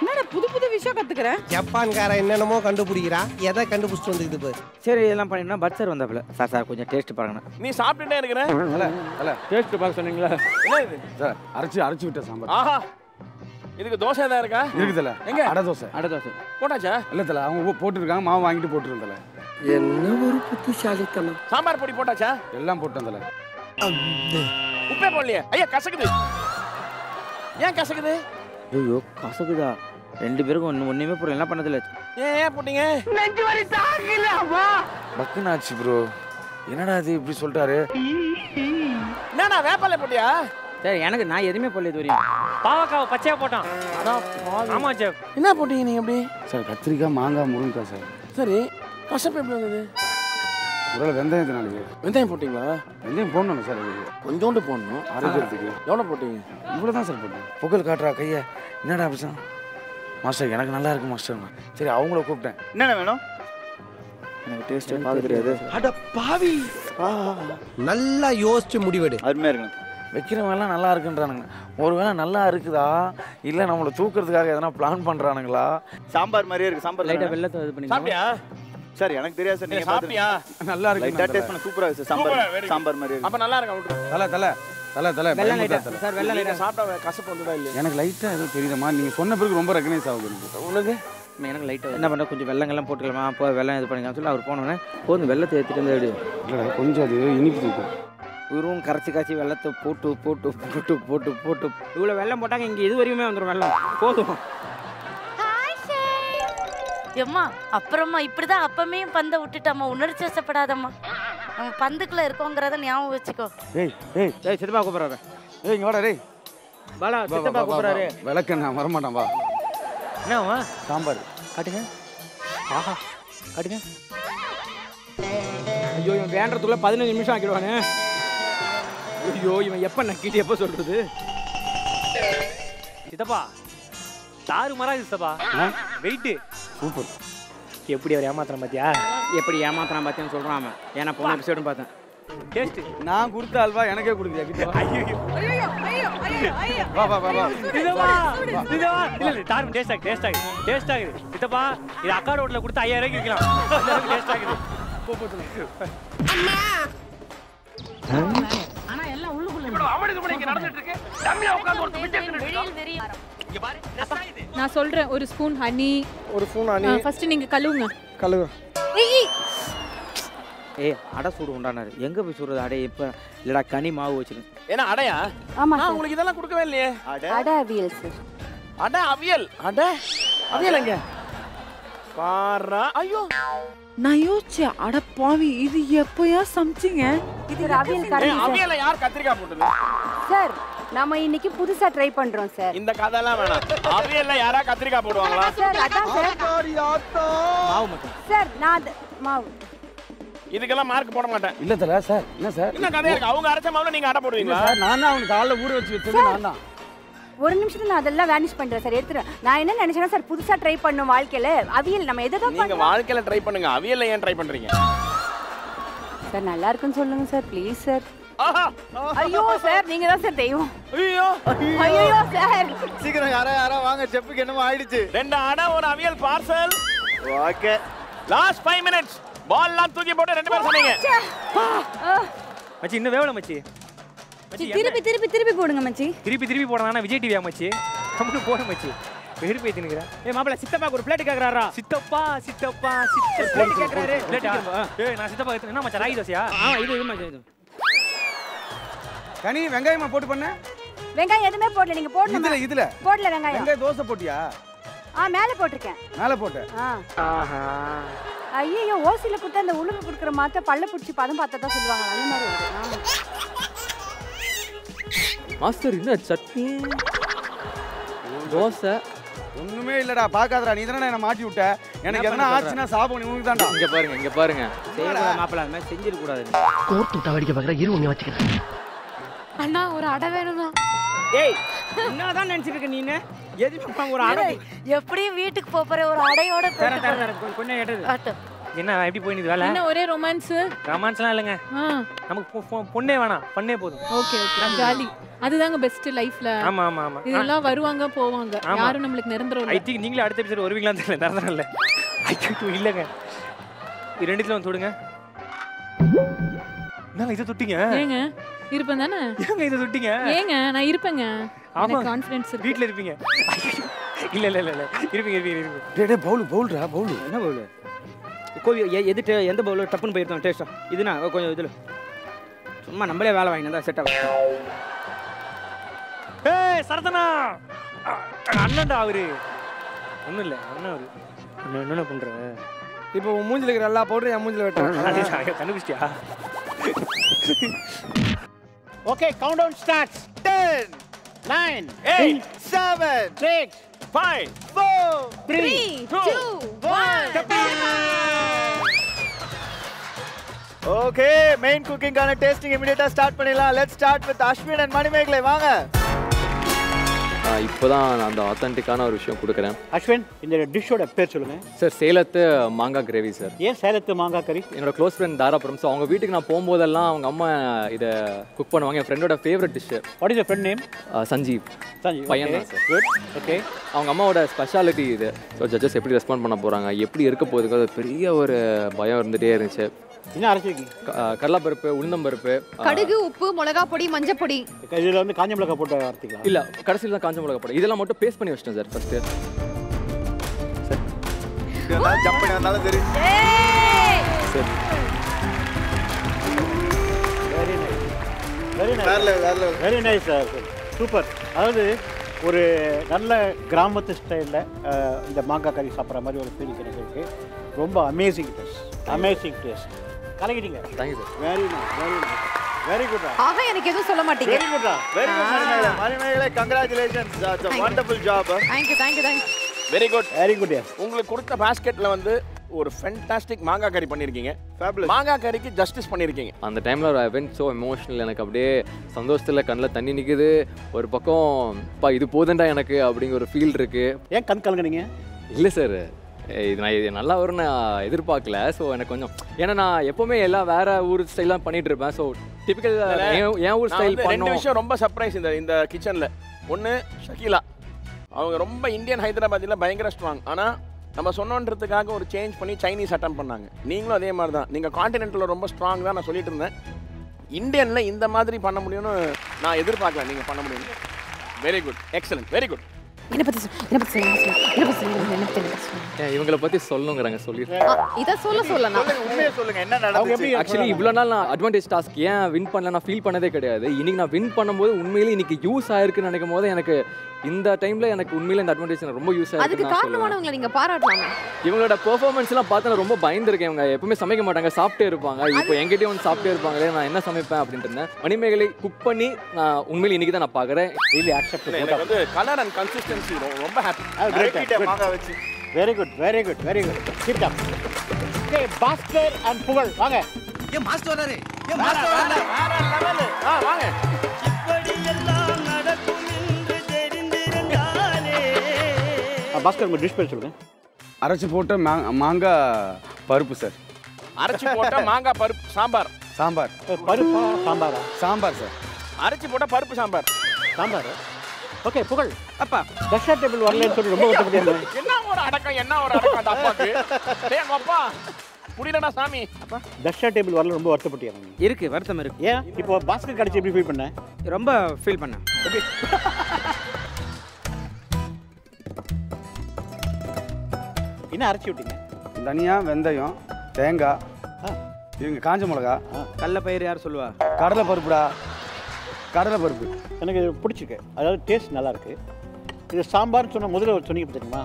என்னடா புது புது விஷயம் கத்துக்கிறேன் ஜப்பான்காரன் என்னென்னமோ கண்டுபிடிக்கிறா. எதை கண்டுபிடிச்சிட்டு வந்துக்குது பாரு. சரி இதெல்லாம் பண்ணினா பட்சர் வந்தாப்புல. சார் சார் கொஞ்சம் டேஸ்ட் பாருங்க நீ சாப்பிட்டுட்டே இருக்கிற? அல்ல அல்ல டேஸ்ட் பார்க்க சொன்னீங்களா? என்ன இது? சார் அரைச்சி அரைச்சி விட்ட சாம்பார். ஆஹா. இதுக்கு தோசை தான் இருக்கா? இருக்குதுல்ல எங்க? அடை தோசை. அடை தோசை. போட்டாச்சா? இல்ல தல அவங்க போட்டிருக்காங்க மாவு வாங்கிட்டு போட்டுருந்தல என்ன ஒரு புத்திசாலித்தனம். சாம்பார் பொடி போட்டாச்சா? எல்லாம் போட்டு வந்தல உப்பே போடலையே. ஐயா கசக்குது. ஏன் கசக்குது? ஐயோ கசக்குதா. ரெண்டு பேருக்கும் ஒன்று ஒன்றுமே புரியல. என்ன பண்ணதில்ல ஏன் ஏன் போட்டீங்க? பக்குனாச்சு ப்ரோ என்னடா இது இப்படி சொல்லிட்டாரு என்னடா வேப்பாலை போட்டியா? சரி எனக்கு நான் எதுவுமே போடல இது வரையும். பாவக்காவை பச்சையா போட்டான். ஆமா செஃப் என்ன போட்டீங்க நீங்க எப்படி சார் கத்திரிக்காய் மாங்காய் முருங்கைக்காய் சார். சரி கசப்பு எப்படி வந்தது? ஒருவேளை வெந்தயத்தினாலே வெந்தயம் போட்டீங்களா? வெந்தயம் போடணும் சார் கொஞ்சோண்டு போடணும். ஆரோக்கியத்துக்கு. எவ்வளோ போட்டீங்க? இவ்வளோ தான் சார் போட்டேன். புகழ் காட்டுறா கையை. என்னடா அப்படிதான் மாஸ்டர் எனக்கு நல்லா இருக்கு மாஸ்டர். சரி அவங்கள கூப்பிட்டேன். என்னென்ன வேணும்? எனக்கு டேஸ்ட் பார்க்க தெரியாது. அட பாவி! நல்லா யோசிச்சு முடிவெடு. அருமையா இருக்கணும். வைக்கிறவங்கலாம் நல்லா இருக்குன்றானுங்க. ஒருவேளை நல்லா இருக்குதா? இல்லை நம்மளை தூக்குறதுக்காக எதனா பிளான் பண்ணுறானுங்களா சாம்பார் மாதிரியே இருக்கு. சாம்பார் லைட்டாக? வெள்ளத்தை இது பண்ணி சாப்பிட்டியா? சார் எனக்கு தெரியாது சார் நீங்க சாப்பிட்டியா? நல்லா லைட்டா டேஸ்ட் இருக்கு. பண்ண சூப்பரா இருக்கு சாம்பார். சாம்பார் மாதிரி இருக்கு. அப்ப நல்லா இருக்கா தலை தலை தலை தலை வெள்ளம் பயமுறுத்தா லைட்டா தலை. சார் வெள்ளம் நீங்க லைட்டா. சாப்பிட்ட கசப்பு வந்துதா இல்லையா? எனக்கு லைட்டா ஏதோ தெரியுதமா நீங்க சொன்ன பிறகு ரொம்ப ரெக்கனைஸ் ஆகுது எனக்கு. உனக்கு? எனக்கு லைட்டாக என்ன பண்ண கொஞ்சம் வெள்ளங்கள்லாம் போட்டுக்கலாமா? அப்போ வெள்ளம் இது பண்ணிக்கலாம் சொல்லி அவர் போனோன்னே போதும் வெள்ளத்தை ஏற்றிட்டு வந்து இல்லடா கொஞ்சம் அது இனிப்பு தூக்கும். இவரும் கரைச்சி காய்ச்சி வெள்ளத்தை போட்டு போட்டு போட்டு போட்டு போட்டு. இவ்வளோ வெள்ளம் போட்டாங்க இங்கே இது வரையுமே வந்துடும் வெள்ளம். போதும். எம்மா அப்புறமா இப்படிதான் அப்பமே பந்தை விட்டுட்டம்மா. உணர்ச்சி வசப்படாதம்மா. நம்ம பந்துக்குள்ள இருக்கோங்கிறத ஞாபகம் வச்சுக்கோ. ஏய் ஏய் ஏய் சித்தப்பா கூப்பிட்றாரு ஏய் இங்க வாடா டேய். பாலா சித்தப்பா கூப்பிட்றாரு. விளக்கு நான் வரமாட்டேன் வா. என்னவா சாம்பார். காட்டுங்க. ஆஹா காட்டுங்க. ஐயோ இவன் வேண்டதுக்குள்ள பதினஞ்சு நிமிஷம் ஆக்கிடுவானே. ஐயோ இவன் எப்போ நக்கிட்டு எப்போ சொல்றது? சித்தப்பா தாறு மரா சித்தப்பா. Wait super. எப்படி அவர் ஏமாத்துறான் பாத்தியா? எப்படி ஏமாத்தினா பார்த்தேன்னு சொல்கிறான் அவன். ஏன்னா போன எபிசோடும் பார்த்தேன். டேஸ்ட் நான் கொடுத்த அல்வா எனக்கே கிட்ட வா. வா வா வா இல்ல இல்ல தாரு டேஸ்ட் ஆகுது டேஸ்ட் ஆகுது டேஸ்ட் ஆகுது. சித்தப்பா இது அக்கா ரோட்ல கொடுத்து ஐயாயிரம் ரூபாய்க்கு விற்கலாம் டேஸ்ட் ஆகுது. ஆனா எல்லாம் உள்ளுக்குள்ள நான் சொல்றேன் ஒரு ஸ்பூன் ஹனி ஒரு ஸ்பூன் ஹனி ஃபர்ஸ்ட் நீங்க கழுவுங்க. கழுவு. ஏய் அடை சூடு உண்டானாரு. எங்கே போய் சுடுறது? அடை இப்போ இல்லடா கனி மாவு வச்சிருக்கேன். ஏன்னா அடையா? ஆமா நான் உங்களுக்கு இதெல்லாம் கொடுக்கவே இல்லையே. அட. அவியல் சார் அட அவியல். அட அவியல் எங்க? பாரா. ஐயோ. நான் யோசிச்சேன் அட பாவி இது எப்பயா சமைச்சிங்க? இது அவியல் அவியல்ல யார் கத்திரிக்காய் போட்டது? சார் நம்ம இன்னைக்கு புதுசா ட்ரை பண்றோம் சார் இந்த கதையெல்லாம் வேணாம். அவியல்ல யாரா கத்திரிக்காய் போடுவாங்களா? சார் அதான் சார் மாவு மட்டும். சார் நான் மாவு. இதுக்கெல்லாம் மார்க் போட மாட்டேன். இல்ல தல சார் என்ன சார் என்ன கதையா இருக்கு? அவங்க அரைச்ச மாவுல நீங்க அடை போடுவீங்களா? சார் நான் தான் அவனுக்கு காலைல ஊற வச்சு வச்சது நான் தான். ஒரு நிமிஷத்துல நான் அதெல்லாம் வேனிஷ் பண்றேன் சார் எடுத்துறேன் நான் என்ன நினைச்சேன்னா சார் புதுசா ட்ரை பண்ணும் வாழ்க்கையில அவியல் நம்ம எதை தான் நீங்க வாழ்க்கையில ட்ரை பண்ணுங்க. அவியல்ல ஏன் ட்ரை பண்றீங்க? சார் நல்லா இருக்குன்னு சொல்லுங்க சார் ப்ளீஸ் சார் ஐயோ சார் நீங்க தான் சார் தெய்வம். ஐயோ. ஐயோ சார். சீக்கிரம் யாரா யாரா வாங்க செப்புக்கு என்னமோ ஆயிடுச்சு. ரெண்டு அடை ஒரு aviyal parcel. Okay. Last five minutes பால்லாம் தூக்கி போட்டு ரெண்டு பேரும் சொன்னீங்க. மச்சி இன்னும் வேவல மச்சி? திருப்பி திருப்பி திருப்பி போடுங்க மச்சி. திருப்பி திருப்பி போடணும் விஜய் டிவியா மச்சி? கம்முனு போட மச்சி. வெறுப்பு ஏத்தினுக்கிறேன் ஏய் மாப்பிள்ள சித்தப்பாக்கு ஒரு பிளேட் கேட்குறாரா சித்தப்பா சித்தப்பா சித்த பிளேட் கேட்குறாரு பிளேட்டா ஏய் நான் சித்தப்பா என்ன மச்சான் ராகி தோசையா? ஆ இது இது மச்சான் இது. கனி வெங்காயமா போட்டு பண்ண? வெங்காயம் எதுவுமே போடல. நீங்க போடணும்? இதுல இதுல. போடல வெங்காயம். வெங்காய தோசை போட்டியா? ஆ மேல போட்டிருக்கேன். மேல போட்ட. ஆ. ஐயோ ஓசில கொடுத்து அந்த உளுக்கு கொடுக்குற மாத்த பல்ல பிடிச்சி பதம் பார்த்தா தான் சொல்லுவாங்க. அந்த மாதிரி. மாஸ்டர் என்ன சட்னி? தோசை? ஒண்ணுமே இல்லடா பாக்காதடா நீ தானே என்ன மாட்டி விட்ட. எனக்கு என்ன எதனா ஆச்சுன்னா சாபம் உனக்கு தான்டா. இங்க பாருங்க இங்க பாருங்க. மாப்பிள்ள அது மாதிரி செஞ்சிடக்கூடாது. கோர்த்து விட்டா வேடிக்கை பார்க்குற இரு உன்னை வச்சுக்கிறேன். அண்ணா ஒரு அடை வேணும்னா ஏய் என்னதான் நினைச்சிட்டு இருக்க நீனு? எதுக்கு ஒரு அடை எப்படியும் வீட்டுக்கு போற ஒரு அடையோட தர தர தர கொஞ்சம் ஆட்டு. என்ன எப்படி போயிடுது வேலை? என்ன ஒரே ரொமான்ஸ் ரொமான்ஸ்லாம் இல்லைங்க. நமக்கு பொண்ணே வேணாம் பண்ணே போதும். Okay okay jolly. அதுதாங்க பெஸ்ட் லைஃப்ல ஆமா ஆமா ஆமா. இதெல்லாம் வருவாங்க போவாங்க. யாரும் நம்மளுக்கு நிரந்தரம் ஐ திங்க் நீங்களே அடுத்த எபிசோட் வருவீங்களான்னு தெரியல நடந்தன இல்லை. ஐயோ இல்லைங்க. இது ரெண்டுத்துல வந்து தொடுங்க. என்னங்க இதை தொட்டிங்க? ஏங்க? இருப்பேன் தானே? ஏங்க இதை தொட்டிங்க ஏங்க நான் இருப்பேங்க. ஆமா. கான்ஃபிடன்ஸ் இருக்கு. வீட்ல இருப்பீங்க. இல்ல இல்ல இல்ல இல்ல. இருப்பீங்க இருப்பீங்க இருப்பீங்க. டேய் டேய் பவுல் பவுல்ரா பவுல். என்ன பவுல்? கோவி எ- எது டே- எந்த பவுல்? டப்புன்னு போயிருந்தோம் டேஸ்டா இதுனா கொஞ்சம் இதில். சும்மா நம்மளே வேலை வாங்கினா செட் ஆகும் ஏய் சரதனா! அண்ணன்டா அவரு. ஒண்ணும் இல்ல அண்ணன் அவரு. என்ன என்ன பண்ற? இப்போ உன் மூஞ்சில இருக்கிற எல்லா பவுடரும் என் மூஞ்சில வெட்டுறேன். அதேதான், ஐயோ, கண்டுபிடிச்சிட்டியா okay count down starts ten nine eight seven six five four three okay main குக்கிங்கான tasting இமிடியேட்டா ஸ்டார்ட் பண்ணிடலாம். Let's start with Ashwin and Manimegalai வாங்க. இப்போ தான் அந்த ஆத்தென்டிக்கான ஒரு விஷயம் கொடுக்குறேன். அஸ்வின் இந்த டிஷ்ஷோட பேர் சொல்லுங்க. சார் சேலத்து மாங்காய் கிரேவி சார். ஏன் சேலத்து மாங்காய் கறி? என்னோட க்ளோஸ் ஃப்ரெண்ட் தாராபுரம் ஸோ அவங்க வீட்டுக்கு நான் போகும்போதெல்லாம் அவங்க அம்மா இதை குக் பண்ணுவாங்க. என் ஃப்ரெண்டோட favourite dish what is friend name Sanjeev. Sanjeev பையன் தான் சார் குட் ஓகே அவங்க அம்மாவோட ஸ்பெஷாலிட்டி இது. ஸோ ஜட்ஜஸ் எப்படி ரெஸ்பாண்ட் பண்ண போகிறாங்க எப்படி இருக்க போகுதுங்கிறது பெரிய ஒரு பயம் இருந்துகிட்டே இருந்துச்சு. என்ன அரைச்சிருக்கீங்க கடலைப்பருப்பு உளுந்தம்பருப்பு கடுகு உப்பு மிளகா பொடி மஞ்சள் பொடி. இதில் வந்து காஞ்ச மிளகாய் போட்டு அரைச்சிக்கலாம் இல்ல கடைசியில் தான் காஞ்ச மிளகா போட இதெல்லாம் மட்டும் பேஸ்ட் பண்ணி வச்சிட்டேன் சார் ஃபர்ஸ்ட் ஜம்ப் பண்ணி வந்தாலும் சரி. சரி. Very nice very nice sir super அதாவது ஒரு நல்ல கிராமத்து ஸ்டைலில் இந்த மாங்காய் கறி சாப்பிட்ற மாதிரி ஒரு ஃபீலிங் எனக்கு இருக்கு ரொம்ப amazing taste amazing taste கலக்கிட்டீங்க. Thank you sir very nice very nice very குட்ரா ஆக எனக்கு எதுவும் சொல்ல மாட்டீங்க. Very குட்ரா very good Manimegalai Manimegalai congratulations it's a wonderful job thank you thank you thank you very good very good உங்களுக்கு கொடுத்த பாஸ்கெட்ல வந்து ஒரு ஃபென்டாஸ்டிக் மாங்காய் கறி பண்ணிருக்கீங்க. மாங்காய் கறிக்கு ஜஸ்டிஸ் பண்ணிருக்கீங்க. அந்த டைமில் ஐ வென்ட் ஸோ எமோஷனல் எனக்கு அப்படியே சந்தோஷத்தில் கண்ணில் தண்ணி நிற்குது ஒரு பக்கம் பா இது போதண்டா எனக்கு அப்படிங்கிற ஒரு ஃபீல் இருக்கு. ஏன் கண் கலங்குனீங்க? இல்லை சார் இது நான் இது நல்லா வரும்னு நான் எதிர்பார்க்கல. ஸோ எனக்கு கொஞ்சம் ஏன்னா நான் எப்போவுமே எல்லாம் வேற ஊர் ஸ்டைலாம் பண்ணிட்டு இருப்பேன். ஸோ டிபிக்கல் என் ஊர் ஸ்டைல் ரெண்டு விஷயம் ரொம்ப சர்ப்ரைஸ் இந்த இந்த கிச்சன்ல ஒன்னு ஷக்கீலா. அவங்க ரொம்ப இந்தியன் ஹைதராபாத்தில் பயங்கர ஸ்ட்ராங் ஆனா நம்ம சொன்னோன்றதுக்காக ஒரு சேஞ்ச் பண்ணி சைனீஸ் அட்டம் பண்ணாங்க. நீங்களும் அதே மாதிரி தான் நீங்கள் காண்டினென்டலில் ரொம்ப ஸ்ட்ராங் தான் நான் சொல்லிட்டு இருந்தேன். இந்தியனில் இந்த மாதிரி பண்ண முடியும்னு நான் எதிர்பார்க்கல. நீங்கள் பண்ண முடியும் very good excellent very good என்ன பத்தி என்ன பத்தி என்ன பத்தி என்ன இவங்களை சொல்லி இத சொல்ல சொல்லலாம் உண்மையை சொல்லுங்க என்ன நடந்துச்சு? எப்படி ஆக்சுவலி இவ்வளோ நாள் நான் அட்வான்டேஜ் டாஸ்க் ஏன் வின் பண்ணல நான் ஃபீல் பண்ணதே கிடையாது. இன்னைக்கு நான் வின் பண்ணும்போது உண்மையிலேயே இன்னைக்கு யூஸ் ஆயிருக்குன்னு நினைக்கும் போது எனக்கு இந்த டைம்ல எனக்கு உண்மையிலே இந்த அட்வான்டேஜ் ரொம்ப யூஸ் அதுக்கு ஆயிருக்கு நான் சொல்லுவேன். காரணமானவங்களை நீங்க பாராட்டலாமே இவங்களோட பெர்ஃபார்மன்ஸ் எல்லாம் பார்த்து நான் ரொம்ப பயந்துருக்கேன். இவங்க எப்பவுமே சமைக்க மாட்டாங்க சாப்பிட்டே இருப்பாங்க. இப்போ எங்கிட்டயும் வந்து சாப்பிட்டே இருப்பாங்களே நான் என்ன சமைப்பேன் அப்படின்ட்டு இருந்தேன். மணிமேகலை குக் பண்ணி நான் உண்மையிலே இன்னைக்கு தான் நான் it. எனக்கு வந்து கலர் அண்ட் கன்சிஸ்டன்சி ரொம்ப ஹாப்பி வச்சு. Very good very good very good keep up okay Bhaskar and Pugazh வாங்க. ஏன் மாஸ்டர் வராரு. வேற மாஸ்டர் வேற வேற லெவல் ஆ வாங்க. ஆ, பாஸ்கர் உங்க டிஷ் பேர் சொல்லுங்க. அரைச்சி போட்ட மா மாங்காய் பருப்பு சார் அரைச்சி போட்ட மாங்காய் பருப்பு சாம்பார். சாம்பார். பருப்பா சாம்பாரா? சாம்பார் சார் அரைச்சி போட்ட பருப்பு சாம்பார். சாம்பார்? ஓகே புகழ். அப்பா. தஷா டேபிள் வரலன்னு சொல்லி ரொம்ப வருத்தப்பட்டேன் என்ன ஒரு அடக்கம் என்ன ஒரு அடக்கம் அந்த அப்பாக்கு டேய் அப்பா முடியலடா சாமி. அப்பா தஷா டேபிள் வரல ரொம்ப வருத்தப்பட்டேன் இருக்கு வருத்தம் இருக்கு. ஏன்? இப்போ பாஸ்கர் கடிச்சு எப்படி ஃபீல் பண்ண ரொம்ப ஃபீல் பண்ணேன். என்ன அரைச்சி விட்டீங்க? தனியா வெந்தயம் தேங்காய் இவங்க காஞ்ச மிளகா கடல பயிர் யார் சொல்லுவா? கடலை பருப்புடா. கடலை பருப்பு. எனக்கு இது பிடிச்சிருக்கு. அதாவது டேஸ்ட் நல்லா இருக்கு இது சாம்பார்னு சொன்ன முதல்ல ஒரு சொன்னீங்க தெரியுமா?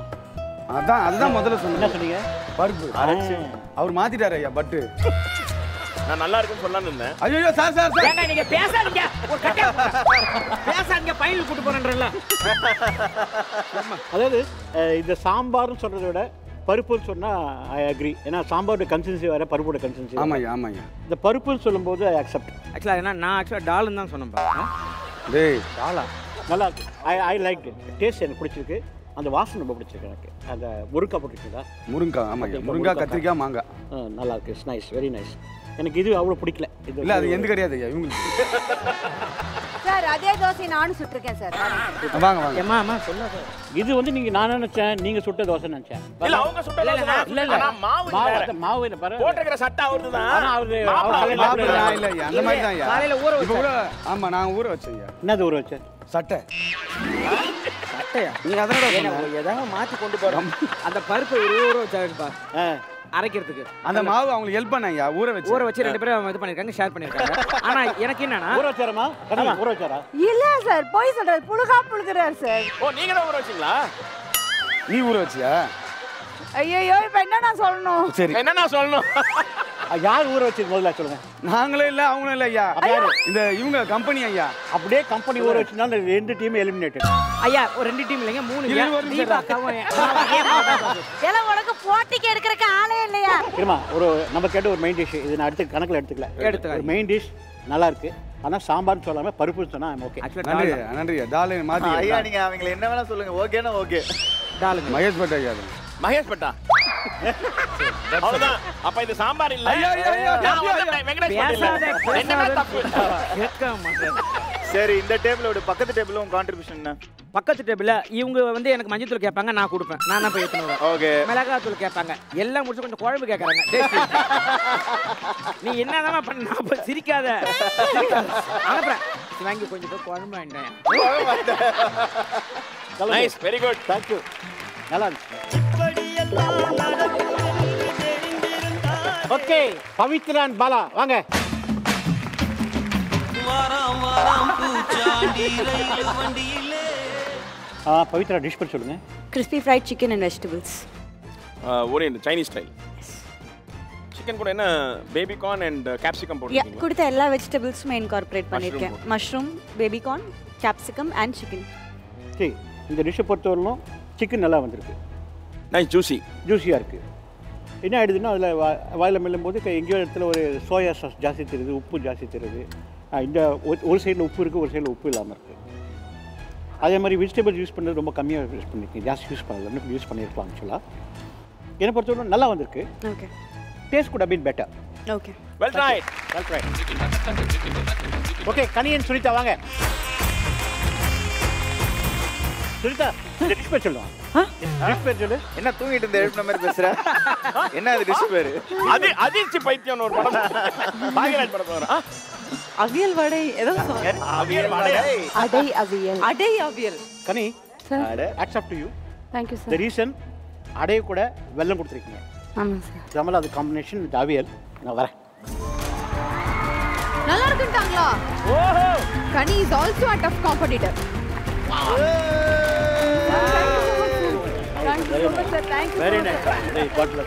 அதான் அதுதான் முதல்ல சொன்னேன். என்ன சொன்னீங்க? பருப்பு. அரைச்சு. அவர் மாத்திட்டாரு ஐயா பட்டு. நான் நல்லா இருக்குன்னு சொல்லலாம்னு இருந்தேன். ஐயோ சார் சார் சார். ஏங்க நீங்க பேசாதீங்க. ஒரு கட்டை பேசாதீங்க பையன் கூட்டு போறேன்றல அதாவது இந்த சாம்பார்னு சொல்றதை விட பருப்புன்னு சொன்னா ஐ அக்ரி ஏன்னா சாம்பாரோட கன்சிஸ்டன்சி வேற பருப்போட கன்சிஸ்டன்சி ஆமாய்யா ஆமாய்யா. இந்த பருப்புன்னு சொல்லும்போது ஐ அக்செப்ட் ஆக்சுவலா என்ன நான் ஆக்சுவலா டால்னு தான் சொன்னேன்ப்பா டேய். ஆளா நல்லா இருக்கு. ஐ ஐ லைக் டேஸ்ட் எனக்கு பிடிச்சிருக்கு. அந்த வாசனை ரொம்ப பிடிச்சிருக்கு எனக்கு. அந்த முருங்கா போட்டுருக்கீங்களா? முருங்காய் ஆமாய்யா. முருங்காய் கத்திரிக்காய் மாங்காய். ஆ, நல்லா இருக்கு. இட்ஸ் நைஸ் வெரி நைஸ் எனக்கு இது அவ்வளோ பிடிக்கல. இது இல்ல அது எந்த கிடையாது ஐயா இவங்களுக்கு. சார் அதே தோசை நானும் சுட்டிருக்கேன் சார். வாங்க வாங்க. ஏமா அம்மா சொல்லாத இது வந்து நீங்க நான் நினைச்சேன்? நீங்க சுட்ட தோசை நினைச்சேன். இல்ல அவங்க சுட்ட இல்ல, தோசை இல்ல. இல்ல, இல்ல. மாவு. அது மாவு இல்லை பாரு போட்டிருக்கிற சட்டை அவருது தான் ஆனா அவரு- மாவு. இல்ல இல்ல அந்த மாதிரி தான் ஐயா. காலையில ஊற இப்போ வச்சேன். கூட ஆமா நான் ஊற வச்சேன் ஐயா. என்னது ஊற வச்ச? சட்டை. சட்டையா? நீ அதனடா ஏதாவது மாத்தி கொண்டு போறோம். அந்த பருப்பு ஒரு ஊற வச்சாருப்பா. அரைக்கிறதுக்கு. அந்த மாவு அவங்களுக்கு ஹெல்ப் பண்ண ஐயா ஊற வச்சு. ஊற வச்சு ரெண்டு பேரும் இது பண்ணிருக்காங்க ஷேர் பண்ணிருக்காங்க ஆனா எனக்கு என்னன்னா ஊற வச்சாரமா ஊற வச்சாரா? இல்ல சார் போய் சொல்றாரு. புழுகா புழுகிறார் சார். ஓ நீங்க தான் ஊற வச்சீங்களா? நீ ஊற வச்சியா? ஐயோ இப்ப என்ன நான் சொல்லணும்? சரி. என்ன நான் சொல்லணும்? யார் ஊற வச்சது முதல்ல சொல்லுங்க. நாங்களே இல்ல அவங்களும் இல்ல ஐயா. இந்த இவங்க கம்பெனி ஐயா. அப்படியே கம்பெனி ஊற வச்சுனா ரெண்டு டீம் எலிமினேட்டட் ஐயா ஒரு ரெண்டு டீம் இல்லைங்க மூணு எல்லாம் உனக்கு போட்டிக்கு எடுக்கிறக்கு ஆளே இல்லையா? இருமா ஒரு நம்ம கேட்ட ஒரு மெயின் டிஷ் இது நான் அடுத்து கணக்கில் எடுத்துக்கல. ஒரு மெயின் டிஷ் நல்லா இருக்கு. ஆனா சாம்பார்னு சொல்லாம பருப்புன்னு சொன்னா ஓகே நன்றி நன்றி ஐயா. டாலே மாத்தி ஐயா நீங்க அவங்களை என்ன வேணா சொல்லுங்க. ஓகேனா ஓகே டாலுங்க மகேஷ் பட் ஐயா. மகேஷ் பட்டா. அவ்வளவுதான். அப்ப இது சாம்பார் இல்ல. சரி இந்த டேபிளோட பக்கத்து டேபிளும் கான்ட்ரிபியூஷன் என்ன? பக்கத்து டேபிள்ல இவங்க வந்து எனக்கு மஞ்சள் தூள் கேட்பாங்க நான் கொடுப்பேன். நான் போய் எடுத்துன்னு ஓகே. மிளகாய் தூள் கேட்பாங்க. எல்லாம் முடிச்சு கொஞ்சம் குழம்பு கேட்கறாங்க. நீ என்னதான் பண்ண? சிரிக்காத சிரிக்காத. அனுப்புறேன். வாங்கி கொஞ்சம் போய் குழம்பு வாங்கிட்டேன் நைஸ் வெரி குட் தேங்க்யூ நல்லா இருந்துச்சு. ஓகே பவித்ரா அண்ட் பாலா வாங்க. ஆ பவித்ரா டிஷ் பண்ணி சொல்லுங்க. Crispy fried chicken and vegetables orient chinese style chicken கூட என்ன பேபி கார்ன் அண்ட் கேப்சிகம் யா போட்டுருக்கீங்க கொடுத்த எல்லா வெஜிடபிள்ஸுமே இன்கார்பரேட் பண்ணியிருக்கேன் mushroom baby corn capsicum and chicken சரி இந்த டிஷ்ஷை பொறுத்தவரையிலும் சிக்கன் நல்லா வந்திருக்கு. நைஸ் ஜூசி ஜூஸியாக இருக்குது என்ன ஆயிடுதுன்னா அதில் வாயில் மெல்லும் போது க- எங்கேயோ இடத்துல ஒரு சோயா சாஸ் ஜாஸ்தி தெரியுது உப்பு ஜாஸ்தி தெரியுது. ஆ, இந்த ஒரு- ஒரு சைடில் உப்பு இருக்குது ஒரு சைடில் உப்பு இல்லாமல் இருக்குது அதே மாதிரி வெஜிடபிள் யூஸ் பண்ணது ரொம்ப கம்மியாக யூஸ் பண்ணியிருக்கீங்க ஜாஸ்தி யூஸ் பண்ணல யூஸ் பண்ணியிருக்கலாம் ஆக்சுவலாக என்னை பொறுத்தவரை நல்லா வந்திருக்கு. ஓகே டேஸ்ட் கூட bit better okay well tried well try okay Kaniyan Sunitha வாங்க. சுனிதா இந்த டிஷ் பேர் சொல்லுவாங்க டிஷ் பேர் சொல்லு. என்ன தூங்கிட்டு இருந்த எழுப்பின மாதிரி பேசுற? என்ன அது டிஷ் பேரு? அது அதிர்ச்சி பைத்தியம் ஒரு படம். பாகியராஜ் படத்துல வரும். ஆ? அவியல் வடை ஏதோ அவியல் வடை. அடை aviyal. Adai aviyal. Kani sir accept you thank you the sir reason அடைய கூட வெல்லம் கொடுத்துருக்கீங்க. ஆமாம் சார் ஜமல் அது காம்பினேஷன் வித் அவியல். நான் வரேன். நல்லா இருக்குன்ட்டாங்களா? Kani is also a tough competitor very nice got you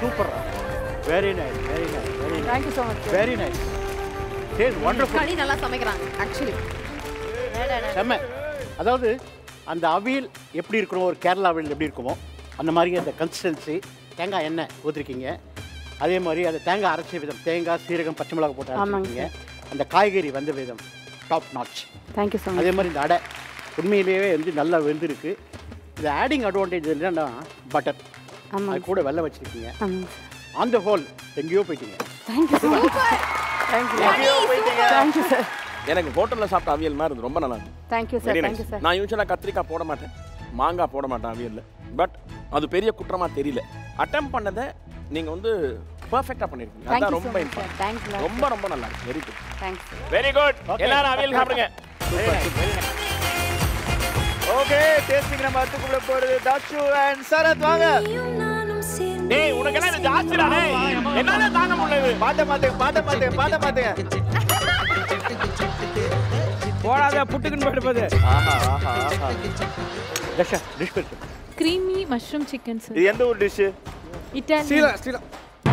super very nice very nice very nice thank you so much very nice taste wonderful Kani நல்லா சமைக்கிறாங்க ஆக்சுவலி செம்ம அதாவது அந்த அவியல் எப்படி இருக்கணும் ஒரு கேரளா அவியல் எப்படி இருக்குமோ அந்த மாதிரி அந்த கன்சிஸ்டன்சி தேங்காய் எண்ணெய் ஊற்றிருக்கீங்க அதே மாதிரி அந்த தேங்காய் அரைச்ச விதம் தேங்காய் சீரகம் பச்சை மிளகாய் போட்டு அரைச்சிருக்கீங்க அந்த காய்கறி வந்த விதம் டாப் நாட்ச் தேங்க்யூ ஸோ அதே மாதிரி இந்த அடை உண்மையிலேயே வந்து நல்லா வெந்திருக்கு. இது ஆடிங் அட்வான்டேஜ் என்னன்னா பட்டர் அது கூட வெள்ளை வச்சிருக்கீங்க. ஆன் த ஹோல் எங்கேயோ போயிட்டீங்க. எனக்கு ஹோட்டல்ல சாப்பிட்ட அவியல் மாதிரி இருந்தது. ரொம்ப நல்லா தேங்க்யூ சார் தேங்க்யூ சார் நான் யூஸ்வலாக கத்திரிக்காய் போட மாட்டேன். மாங்காய் போட மாட்டேன் அவியல்ல. பட் அது பெரிய குற்றமா தெரியல. அட்டம் பண்ணதை நீங்க வந்து பர்ஃபெக்டா பண்ணிருக்கீங்க. அதான் ரொம்ப ரொம்ப ரொம்ப நல்லா இருக்கு. வெரி குட் வெரி குட் எல்லாரும் அவியல் சாப்பிடுங்க. ஓகே டேஸ்டிங் நம்ம அடுத்து கூப்பிட போறது. தாச்சு அண்ட் சரத் வாங்க. டேய் உனக்கு இது ஜாஸ்திடா டேய். என்னால தாங்க முடியல பாட்ட மாத்துங்க பாட்ட மாத்துங்க பாட்ட மாத்துங்க போடாத புட்டுக்குன்னு போயிட்டு போகுது ஆஹா ஆஹா ஆஹா. தஷா டிஷ் பேர் சொல்லு. க்ரீமி மஷ்ரூம் சிக்கன் சார் இது எந்த ஊர் டிஷ் இட்டாலியன் ஸ்ரீலா ஸ்ரீலா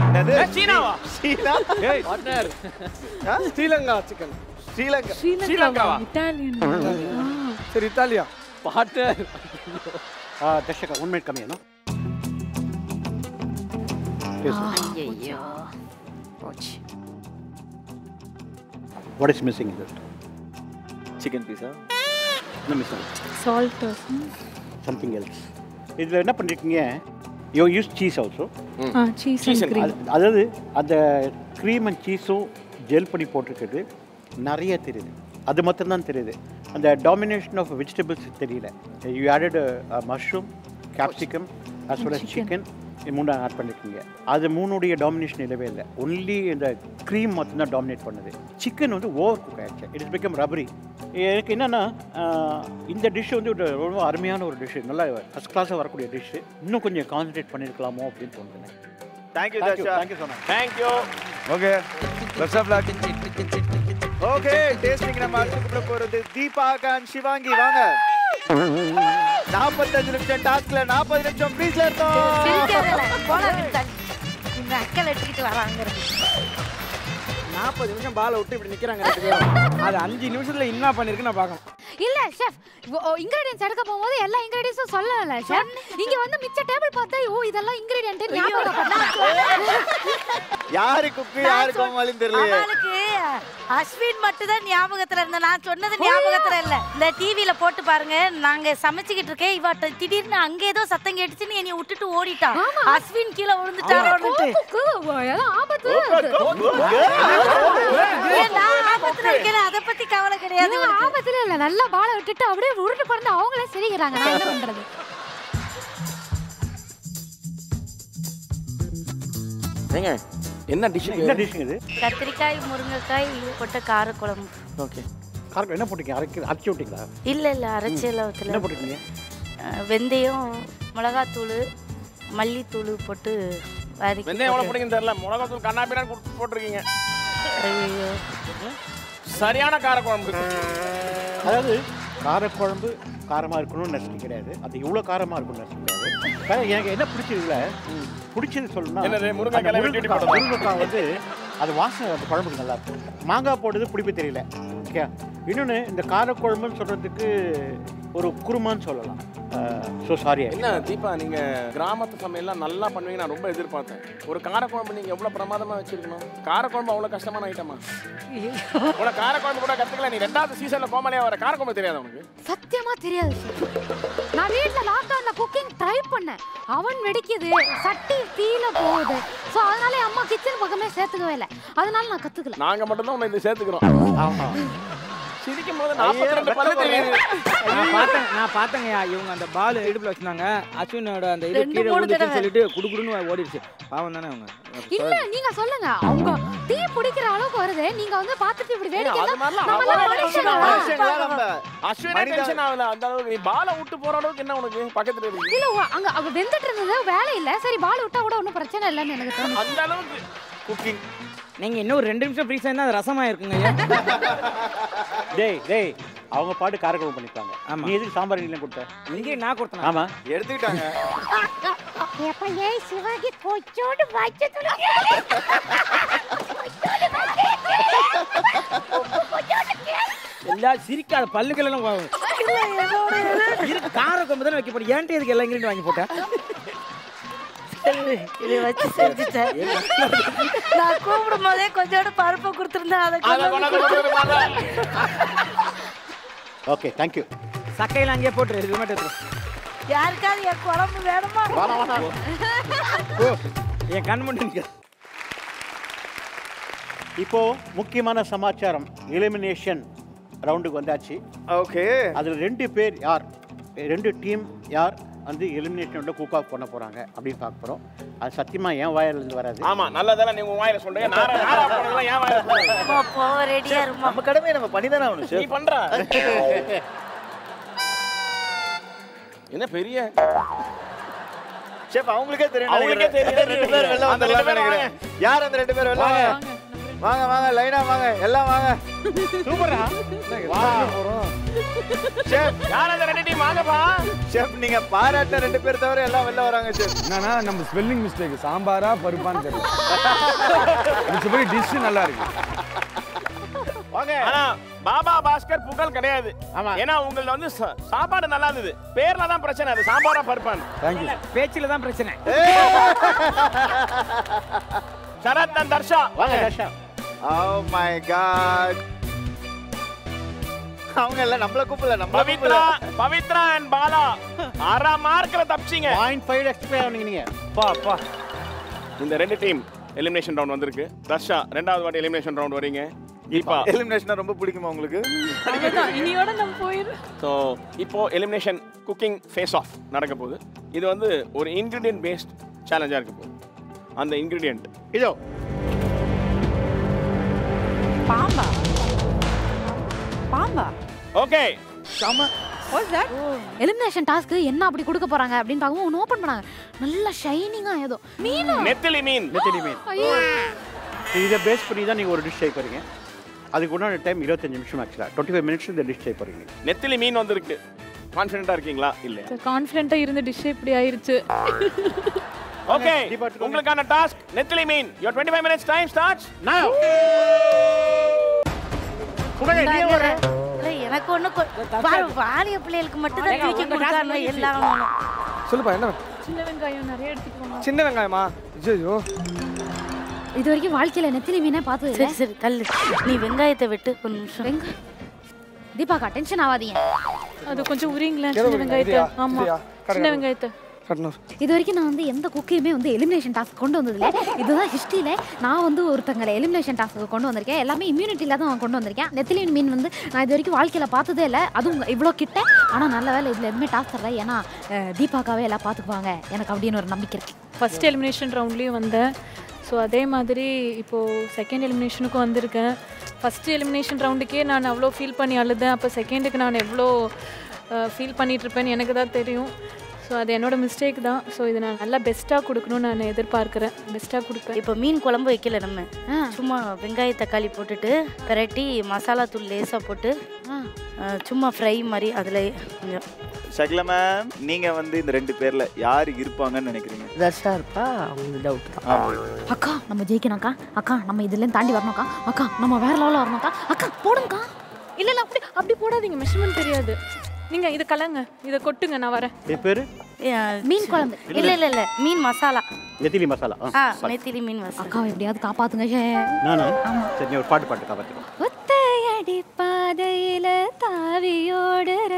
என்னது? சீனாவா? சீனா? ஏய். ஸ்ரீலங்கா சிக்கன் ஸ்ரீலங்கா. ஸ்ரீலங்காவா? இட்டாலியன் சரி இத்தாலியா? பாட்டர் ஆ தஷகா ஒன் மினிட் கம்மியா ஐயோ போச்சு. வாட் இஸ் மிஸ்ஸிங் இது சிக்கன் பீஸா என்ன மிஸ் சால்ட் சம்திங் எல்ஸ் இதில் என்ன பண்ணிருக்கீங்க? யோ யூஸ் சீஸ் ஆல்சோ ஆ சீஸ் அதாவது அந்த க்ரீம் அண்ட் சீஸும் ஜெல் பண்ணி போட்டிருக்கிறது. நிறைய தெரியுது. அது மட்டும்தான் தெரியுது. அந்த டாமினேஷன் ஆஃப் வெஜிடபிள்ஸ் தெரியல. You added mushroom capsicum as well as chicken மூணு ஆட் பண்ணிருக்கீங்க. அது மூணுடைய டாமினேஷன் இல்லவே இல்லை. ஒன்லி இந்த க்ரீம் மட்டும்தான் டாமினேட் பண்ணுது. சிக்கன் வந்து ஓவர் குக் ஆயிடுச்சு. இட் இஸ் பிகம் ரபரி எனக்கு என்னென்னா இந்த டிஷ் வந்து ஒரு ரொம்ப அருமையான ஒரு டிஷ்ஷு நல்லா ஃபஸ்ட் கிளாஸாக வரக்கூடிய டிஷ்ஷு இன்னும் கொஞ்சம் கான்சன்ட்ரேட் பண்ணியிருக்கலாமோ அப்படின்னு தோணுது. தேங்க்யூ Thank you, தாஷா thank you so much. Thank you okay best of luck okay tasting நம்ம அடுத்து கூப்பிட போறது தீபா அண்ட் சிவாங்கி. வாங்க. நாற்பத்தஞ்சு நிமிஷம் டாஸ்க்ல நாற்பது நிமிஷம் ப்ளீஸ்ல இருந்தோம் இந்த அக்கல் எடுத்துக்கிட்டு வராங்க நாற்பது நிமிஷம் பாலை விட்டு இப்படி நிக்கிறாங்க அது அஞ்சு நிமிஷத்துல என்ன பண்ணிருக்கு நான் பார்க்கணும். இல்ல ஷெஃப் இன்கிரிடியன்ஸ் எடுக்க போகும்போது எல்லா இன்கிரிடியன்ஸும் சொல்லல ஷெஃப் இங்க வந்து மிச்ச டேபிள் பார்த்தா ஓ இதெல்லாம் இன்கிரிடியன்ட் ஞாபகம் யாரு குக்கு யாரு கோமாளின்னு தெரியலையே. அவளுக்கு அஸ்வின் மட்டும் தான் ஞாபகத்துல இருந்த நான் சொன்னது ஞாபகத்துல இல்ல. இந்த டிவில போட்டு பாருங்க நாங்க சமைச்சுக்கிட்டு இருக்கேன். இவ திடீர்னு அங்க ஏதோ சத்தம் கேட்டுச்சுன்னு என்னைய விட்டுட்டு ஓடிட்டான் அஸ்வின் கீழே நான் ஆபத்துல இருக்கேன். அத பத்தி கவலை கிடையாது ஆபத்துல இல்ல நல்லா பாலை விட்டுட்டு அப்படியே உருட்டு பறந்து அவங்களே சிரிக்கிறாங்க. நான் என்ன பண்றது? ஏங்க என்ன டிஷ் என்ன டிஷ்ஷுங்க இது? கத்திரிக்காய் முருங்கைக்காய் போட்ட காரக்குழம்பு. ஓகே. காரம் என்ன போட்டீங்க அரைக்க அரைச்சி விட்டீங்களா? இல்ல இல்ல அரைச்சி எல்லாம் ஊத்தல. என்ன போட்டிருக்கீங்க? அஹ், வெந்தயம் மிளகாத்தூள் மல்லித்தூள் போட்டு வதக்கி வெந்தயம் எவ்வளவு போட்டு- பிடிக்குன்னு தெரியல. மிளகாத்தூள் கண்ணாபினா போட்டிருக்கீங்க. ஐயோ சரியான காரக்குழம்பு. அதாவது காரக்குழம்பு காரமாக இருக்கணும்னு நெசம் கிடையாது அது இவ்வளோ காரமாக இருக்கணும்னு நெசம் கிடையாது எனக்கு என்ன பிடிச்சதுல பிடிச்சது போட்டதா? முருங்கைக்காய் வந்து அது வாசனை அந்த குழம்புக்கு நல்லா இருக்கும் மாங்காய் போட்டது பிடிப்பு தெரியல. ஓகே. இன்னொன்று இந்த காரக்குழம்புன்னு சொல்கிறதுக்கு ஒரு குருமான்னு சொல்லலாம். ஸோ சாரி என்ன தீபா நீங்க கிராமத்து சமையல்லாம் நல்லா பண்ணுவீங்க நான் ரொம்ப எதிர்பார்த்தேன். ஒரு காரக்குழம்பு நீங்க எவ்வளவு பிரமாதமா வச்சிருக்கணும்? காரக்குழம்பு அவ்வளவு கஷ்டமான ஐட்டமா உனக்கு காரக்குழம்பு கூட கத்துக்கல நீ ரெண்டாவது சீசன்ல கோமலையா வர காரக்குழம்பு தெரியாது உனக்கு? சத்தியமா தெரியாது நான் வீட்ல லாக்டவுன்ல குக்கிங் ட்ரை பண்ணேன். அவன் வெடிக்குது சட்டி தீல போகுது. ஸோ அதனால அம்மா கிச்சன் பக்கமே சேர்த்துக்கவே இல்லை. அதனால நான் கத்துக்கல. நாங்க மட்டும் தான் உன்னை இந்த சேர்த்துக்கிறோம். ஆமா. சிரிக்கும் போது நாற்பத்தி ரெண்டு பல்லு தெரியுது. நான் பார்த்தேன் நான் பார்த்தேங்கய்யா இவங்க அந்த பால் இடுப்புல வச்சிருந்தாங்க. அஸ்வினோட அந்த இது கீழே விழுந்துச்சுன்னு. சொல்லிட்டு குடுகுடுன்னு ஓடிடுச்சு. பாவம் தானே அவங்க. இல்ல நீங்க சொல்லுங்க. அவங்க டீ பிடிக்கிற அளவுக்கு வருது. நீங்க வந்து பார்த்துட்டு இப்படி வேடிக்கை நம்ம? அஸ்வினே டென்ஷன் ஆகல. அந்த அளவுக்கு நீ பாலை விட்டு போற அளவுக்கு என்ன உனக்கு பக்கத்துல இருக்கு? இல்ல அங்க அவ வெந்துட்டு இருந்தது வேலை இல்ல. சரி பால் விட்டா கூட ஒன்றும் பிரச்சனை இல்லைன்னு எனக்கு அந்த அளவுக்கு குக்கிங் நீங்க இன்னும் ரெண்டு நிமிஷம் ஃப்ரீஸ் ஆயிருந்தா அது ரசமா இருக்குங்க டேய் டேய் அவங்க பாட்டு காரக்குழம்பு பண்ணிப்பாங்க. ஆமா. நீ எதுக்கு சாம்பார் இல்லை கொடுத்த? இங்கே நான் கொடுத்தேன். ஆமா. எடுத்துக்கிட்டாங்க. எப்ப ஏய் சிவாஜி கொஞ்சோடு வச்சதுல எல்லாம் சிரிக்காத பல்லுகள் எல்லாம் வா- இருக்கு கார கொம்பு தானே வைக்க போறேன். ஏன்ட்டு இதுக்கு எல்லாம் இங்கிருந்து வாங்கி போட்டேன் இதை வச்சு செஞ்சுட்டேன் நான் கூப்பிடும் போதே கொஞ்சோண்டு பருப்பை கொடுத்துருந்தேன். அதை. ஓகே தேங்க்யூ சக்கையெல்லாம் அங்கேயே போட்டுரு இது மட்டும். யாருக்காவது என் குழம்பு வேணுமா? ஓ என் கண் மட்டும் நிற்க இப்போ முக்கியமான சமாச்சாரம் எலிமினேஷன் ரவுண்டுக்கு வந்தாச்சு. ஓகே அதில் ரெண்டு பேர் யார்? ரெண்டு டீம் யார்? வந்து எலிமினேஷனோட குக் ஆஃப் பண்ண போகிறாங்க அப்படின்னு பார்க்க போகிறோம் அது சத்தியமாக வாயிலிருந்து வராது நீ உன் வாயில சொல்றீங்க நாரா நாரா போனதெல்லாம் ஏன் வாயில சொல்றீங்க? போ ரெடியா இருமா நம்ம கடமையை நம்ம பண்ணிதானே ஆகணும் நீ. பண்ற என்ன பெரிய chef, அவங்களுக்கே தெரியும் அவங்களுக்கே. தெரியும். ரெண்டு பேர் வெளில பேர் நினைக்கிறேன். யார் அந்த ரெண்டு பேர் வெளில வாங்க வாங்க லைனா வாங்க எல்லாம் வாங்க. சூப்பரா ஷெஃப். யார் அந்த ரெண்டு டீம் வாங்கப்பா. ஷெஃப் நீங்க பாராட்டின ரெண்டு பேர் தவிர எல்லாம் வெளில வராங்க ஷெஃப். என்னன்னா நம்ம ஸ்பெல்லிங் மிஸ்டேக் சாம்பாரா பருப்பான்னு தெரியல மிச்சபடி டிஷ் நல்லா இருக்கு. வாங்க. ஆனா பாபா பாஸ்கர் புகழ் கிடையாது. ஆமா. ஏன்னா உங்களது வந்து சா- சாப்பாடு நல்லா இருந்தது. பேர்ல தான் பிரச்சனை அது சாம்பாரா பருப்பான் தேங்க்யூ பேச்சில் தான் பிரச்சனை. சரத் தர்ஷா. வாங்க தர்ஷா. ஓ மை காட் அவங்க எல்லாம் நம்மள கூப்பிடல நம்மள பவித்ரா பவித்ரா அண்ட் பாலா. அரை மார்க்ல தப்பிச்சீங்க. பாயிண்ட் ஃபைவ் ஆனீங்க நீங்கள் பா பா. இந்த ரெண்டு டீம் எலிமினேஷன் ரவுண்ட் வந்திருக்கு. தர்ஷா ரெண்டாவது வாட்டி எலிமினேஷன் ரவுண்ட் வரீங்க. இப்போ எலிமினேஷனா ரொம்ப பிடிக்குமா உங்களுக்கு? இனியோட நம்ம போயிரு. ஸோ இப்போ எலிமினேஷன் குக்கிங் ஃபேஸ் ஆஃப் நடக்க போகுது. இது வந்து ஒரு இன்கிரீடியன்ட் பேஸ்ட் சேலஞ்சாக இருக்க போகுது. அந்த இன்கிரீடியன்ட் இதோ பாம்பா. பாம்பா. ஓகே. செம. எலிமினேஷன் டாஸ்க்கு என்ன அப்படி கொடுக்க போறாங்க அப்படின்னு பார்க்கும்போது ஒன்று ஓப்பன் பண்ணாங்க. நல்லா ஷைனிங்கா ஏதோ. மீனா? நெத்திலி மீன். நெத்திலி மீன். ஐயோ. இதை பேஸ் பண்ணி தான் நீங்கள் ஒரு டிஷ் செய்ய போகிறீங்க அதுக்கு உண்டான டைம் இருபத்தஞ்சு நிமிஷம் ஆக்சுவலாக டுவெண்ட்டி ஃபைவ் மினிட்ஸ் இந்த டிஷ் செய்ய போகிறீங்க நெத்திலி மீன் வந்திருக்கு. கான்ஃபிடென்ட்டாக இருக்கீங்களா? இல்லை கான்ஃபிடென்ட்டா இருந்த டிஷ் இப்படி ஆயிருச்சு. ஓகே உங்களுக்கான டாஸ்க் நெத்திலி மீன். Your twenty five minutes time starts நான் இல்ல, எனக்கு ஒண்ணு வாலிய பிள்ளைகளுக்கு மட்டும் தான் தூக்கி கொடுக்காம எல்லாம் வேணும். சொல்லுப்பா என்ன? சின்ன வெங்காயம் நிறைய எடுத்துக்கோங்க சின்ன வெங்காயமா? ஐயோ இது வரைக்கும் வாழ்க்கையில நெத்திலி மீனே பார்த்தது சரி சரி தள்ளு. நீ வெங்காயத்தை வெட்டு ஒரு நிமிஷம். வெங்காயம் தீபாக்கா டென்ஷன் ஆகாதீங்க. அது கொஞ்சம் உரிங்களேன் கேளு சின்ன வெங்காயத்தை? ஆமா. சின்ன. வெங்காயத்தை. இது வரைக்கும் நான் வந்து எந்த குக்கையுமே வந்து எலிமினேஷன் டாஸ்க் கொண்டு வந்ததில்ல. இதுதான் ஹிஸ்ட்ரியில நான் வந்து ஒருத்தங்களை எலிமினேஷன் டாஸ்க்கு கொண்டு வந்திருக்கேன். எல்லாமே இம்யூனிட்டியில் தான் நான் கொண்டு வந்திருக்கேன். நெத்திலி மீன் வந்து நான் இது வரைக்கும் வாழ்க்கையில் பார்த்ததே இல்லை. அதுவும் இவ்வளோ கிட்ட. ஆனால் நல்ல வேலை இதில் எதுவுமே டாஸ்க் தரல. ஏன்னா தீபாக்காவே எல்லாம் பார்த்துக்குவாங்க. எனக்கு அப்படின்னு ஒரு நம்பிக்கை இருக்கு. ஃபர்ஸ்ட் எலிமினேஷன் ரவுண்ட்லேயும் வந்தேன். ஸோ அதே மாதிரி இப்போது செகண்ட் எலிமினேஷனுக்கும் வந்திருக்கேன். ஃபர்ஸ்ட் எலிமினேஷன் ரவுண்டுக்கே நான் அவ்வளோ ஃபீல் பண்ணி அழுதேன். அப்போ செகண்டுக்கு நான் எவ்வளோ ஃபீல் பண்ணிட்டு இருப்பேன்னு எனக்கு தான் தெரியும். ஸோ அது என்னோட மிஸ்டேக் தான். ஸோ இதை நான் நல்லா பெஸ்ட்டாக கொடுக்கணும்னு நான் எதிர்பார்க்குறேன். பெஸ்ட்டாக கொடுப்பேன். இப்போ மீன் குழம்பு வைக்கல நம்ம. சும்மா வெங்காய தக்காளி போட்டுட்டு பிரட்டி மசாலா தூள் லேசாக போட்டு சும்மா ஃப்ரை மாதிரி அதில் கொஞ்சம். சகிலா மேம் நீங்க வந்து இந்த ரெண்டு பேர்ல யார் இருப்பாங்கன்னு நினைக்கிறீங்க? தர்ஷா இருப்பா அவங்க டவுட் தான். அக்கா நம்ம ஜெயிக்கணும்க்கா. அக்கா நம்ம இதுலேருந்து தாண்டி வரணும்க்கா. அக்கா நம்ம வேற லெவலில் வரணும்க்கா. அக்கா போடுங்கக்கா. இல்லை இல்லை அப்படி அப்படி போடாதீங்க. மெஷர்மெண்ட் தெரியாது. நீங்கள் இதை கலங்க இதை கொட்டுங்க நான் வரேன். என் பேர்? மீன் குழம்பு. இல்ல இல்ல. இல்ல மீன் மசாலா. நெத்திலி மசாலா. ஆ நெத்திலி மீன் மசாலா. அக்காவை எப்படியாவது காப்பாத்துங்க ஷே. நானா சரி நீ ஒரு பாட்டு பாட்டு காப்பாற்றிடும் ஒத்தையடி பாதையில தாவியோடுற.